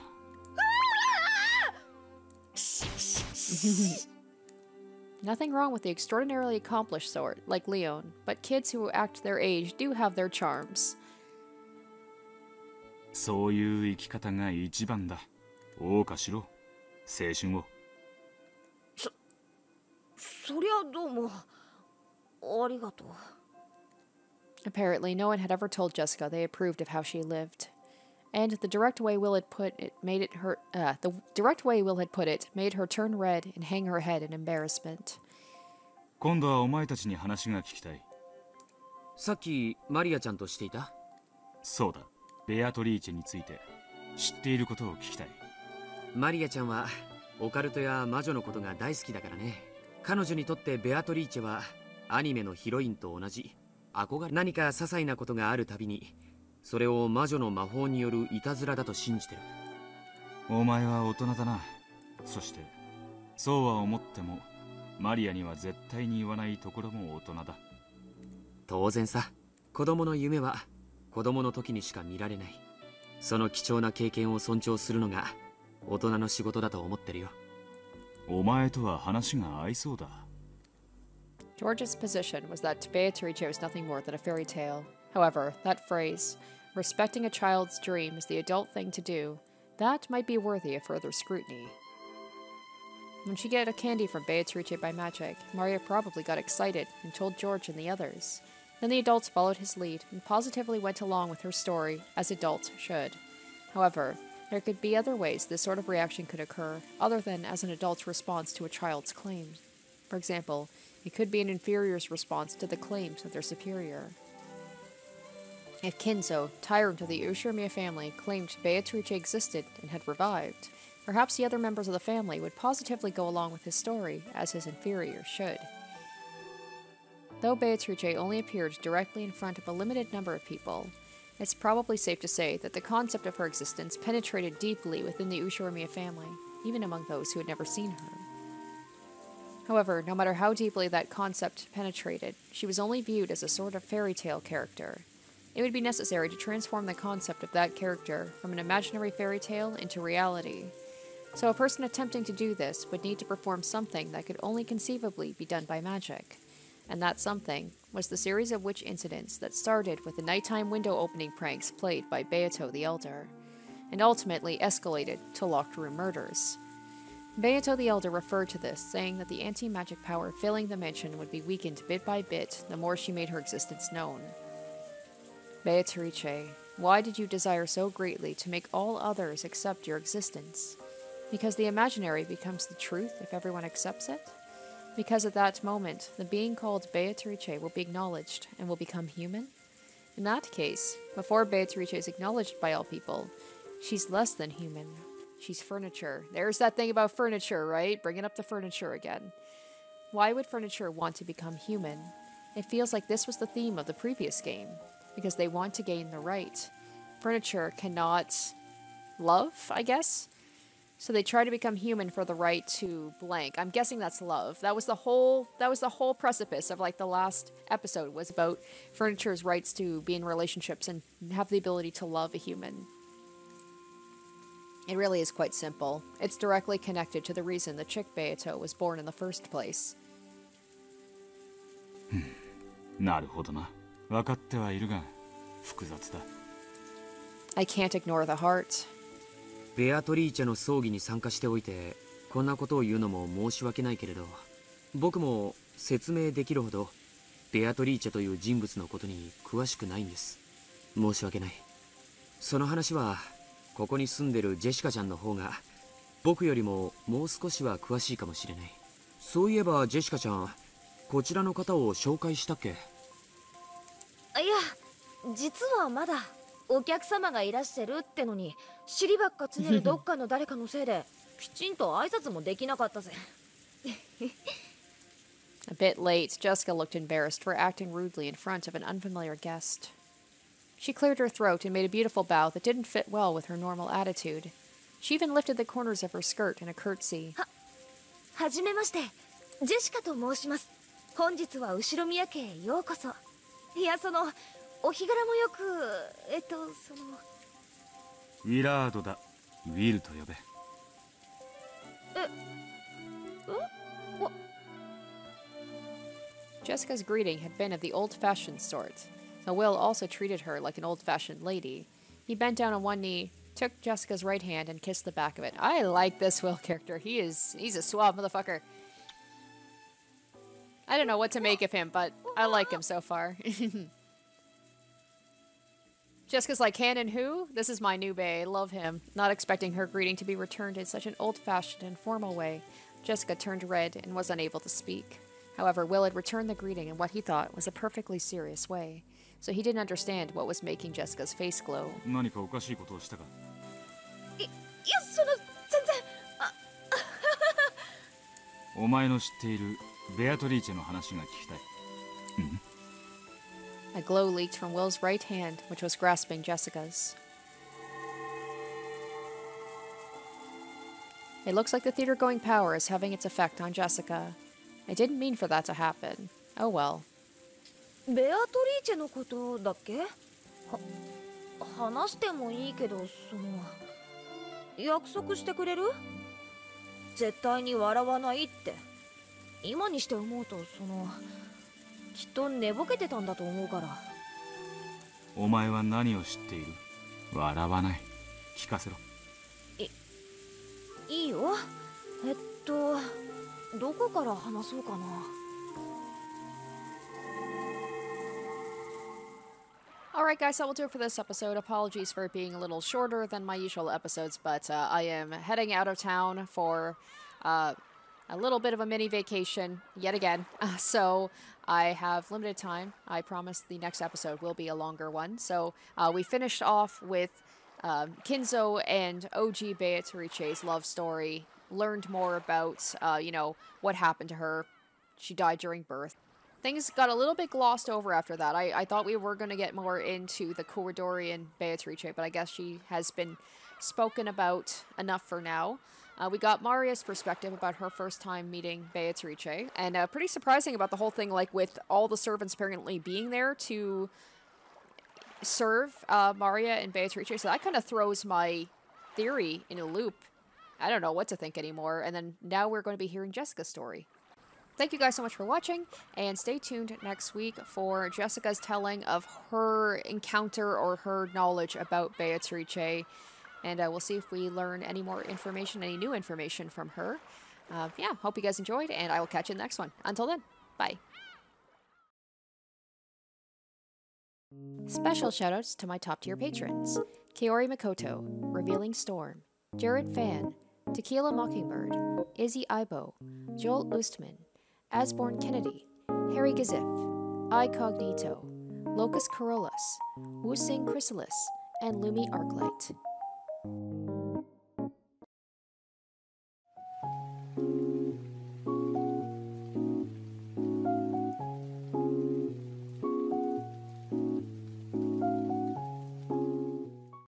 Nothing wrong with the extraordinarily accomplished sort, like Leon, but kids who act their age do have their charms. そういう生き方が一番だ謳歌しろ青春をそりゃどうもありがとう Apparently, no one had ever told Jessica they approved of how she lived. And the direct way Will had put it made it her uh, the direct way Will had put it made her turn red and hang her head in embarrassment. 今度はお前たちに話が聞きたいさっきマリアちゃんとしていたそうだベアトリーチェについて知っていることを聞きたいマリアちゃんはオカルトや魔女のことが大好きだからね彼女にとってベアトリーチェはアニメのヒロインと同じ憧れ何か些細なことがあるたびにそれを魔女の魔法によるいたずらだと信じてる。お前は大人だな。そしてそうは思ってもマリアには絶対に言わないところも大人だ。当然さ。子供の夢は子供の時にしか見られない。その貴重な経験を尊重するのが大人の仕事だと思ってるよ。お前とは話が合いそうだ George's position was that Beatrice was nothing more than a fairy tale. However, that phrase, respecting a child's dream is the adult thing to do, that might be worthy of further scrutiny. When she got a candy from Beatrice by magic, Maria probably got excited and told George and the others. Then the adults followed his lead and positively went along with her story, as adults should. However, there could be other ways this sort of reaction could occur, other than as an adult's response to a child's claim. For example, it could be an inferior's response to the claims of their superior. If Kinzo, tyrant of the Ushiromiya family, claimed Beatrice existed and had revived, perhaps the other members of the family would positively go along with his story, as his inferior should. Though Beatrice only appeared directly in front of a limited number of people, it's probably safe to say that the concept of her existence penetrated deeply within the Ushiromiya family, even among those who had never seen her. However, no matter how deeply that concept penetrated, she was only viewed as a sort of fairy tale character. It would be necessary to transform the concept of that character from an imaginary fairy tale into reality. So, a person attempting to do this would need to perform something that could only conceivably be done by magic. And that something was the series of witch incidents that started with the nighttime window opening pranks played by Beato the Elder, and ultimately escalated to locked room murders. Beato the Elder referred to this, saying that the anti magic power filling the mansion would be weakened bit by bit the more she made her existence known. Beatrice, why did you desire so greatly to make all others accept your existence? Because the imaginary becomes the truth if everyone accepts it? Because at that moment, the being called Beatrice will be acknowledged and will become human? In that case, before Beatrice is acknowledged by all people, she's less than human. She's furniture. There's that thing about furniture, right? Bringing up the furniture again. Why would furniture want to become human? It feels like this was the theme of the previous game, because they want to gain the right. Furniture cannot love, I guess? So they try to become human for the right to blank. I'm guessing that's love. That was the whole that was the whole precipice of like the last episode was about furniture's rights to be in relationships and have the ability to love a human. It really is quite simple. It's directly connected to the reason the chick Beato was born in the first place. なるほどな分かってはいるが複雑だ I can't ignore the heart. ベアトリーチェの葬儀に参加しておいてこんなことを言うのも申し訳ないけれど僕も説明できるほどベアトリーチェという人物のことに詳しくないんです申し訳ないその話はここに住んでるジェシカちゃんの方が僕よりももう少しは詳しいかもしれない。そういえばジェシカちゃんこちらの方を紹介したっけ？いや実はまだお客様がいらっしゃるってのに尻ばっかつねるどっかの誰かのせいで きちんと挨拶もできなかったぜ。A bit late, Jessica looked embarrassed for acting rudely in front of an unfamiliar guest. She cleared her throat and made a beautiful bow that didn't fit well with her normal attitude. She even lifted the corners of her skirt in a curtsy. Hajimemashite, Jessica と申します。本日は右代宮家ようこそ。いやその、お日柄もよく、えっとその。Willard だ。Will と呼べ。Jessica's greeting had been of the old fashioned sort so Will also treated her like an old fashioned lady. He bent down on one knee, took Jessica's right hand, and kissed the back of it. I like this Will character. He is he's a suave motherfucker. I don't know what to make of him, but I like him so far. Jessica's like, Kanon who? This is my new bae. Love him. Not expecting her greeting to be returned in such an old fashioned and formal way, Jessica turned red and was unable to speak. However, Will had returned the greeting in what he thought was a perfectly serious way, so he didn't understand what was making Jessica's face glow. 何かおかしいことをしたかいいやその全然お前の知っているベアトリーチェの話が聞きたい A glow leaked from Will's right hand, which was grasping Jessica's. It looks like the theater going power is having its effect on Jessica. I didn't mean for that to happen. Oh well. ベアトリーチェのことだっけ？は話してもいいけどその約束してくれる？絶対に笑わないって。今にして思うとそのきっと寝ぼけてたんだと思うから。お前は何を知っている？笑わない。聞かせろ。いいよ。えっとどこから話そうかな Alright, guys, that will do it for this episode. Apologies for being a little shorter than my usual episodes, but uh, I am heading out of town for uh, a little bit of a mini vacation yet again. So I have limited time. I promise the next episode will be a longer one. So uh, we finished off with um, Kinzo and OG Beatrice's love story. Learned more about, uh, you know, what happened to her. She died during birth things got a little bit glossed over after that. I, I thought we were going to get more into the Kuwadorian Beatrice, but I guess she has been spoken about enough for now. Uh, we got Maria's perspective about her first time meeting Beatrice, and uh, pretty surprising about the whole thing, like with all the servants apparently being there to serve uh, Maria and Beatrice. So that kind of throws my theory in a loop. I don't know what to think anymore. And then now we're going to be hearing Jessica's story. Thank you guys so much for watching, and stay tuned next week for Jessica's telling of her encounter or her knowledge about Beatrice. And uh, we'll see if we learn any more information, any new information from her. Uh, yeah, hope you guys enjoyed, and I will catch you in the next one. Until then, bye. Special shoutouts to my top tier patrons Kiori Makoto, Revealing Storm, Jared Fan, Tequila Mockingbird, Izzy Ibo, Joel Oostman, Asborn Kennedy, Harry Gazif, Icognito, Locus Corollas, Wu Sing Chrysalis, and Lumi Arclight.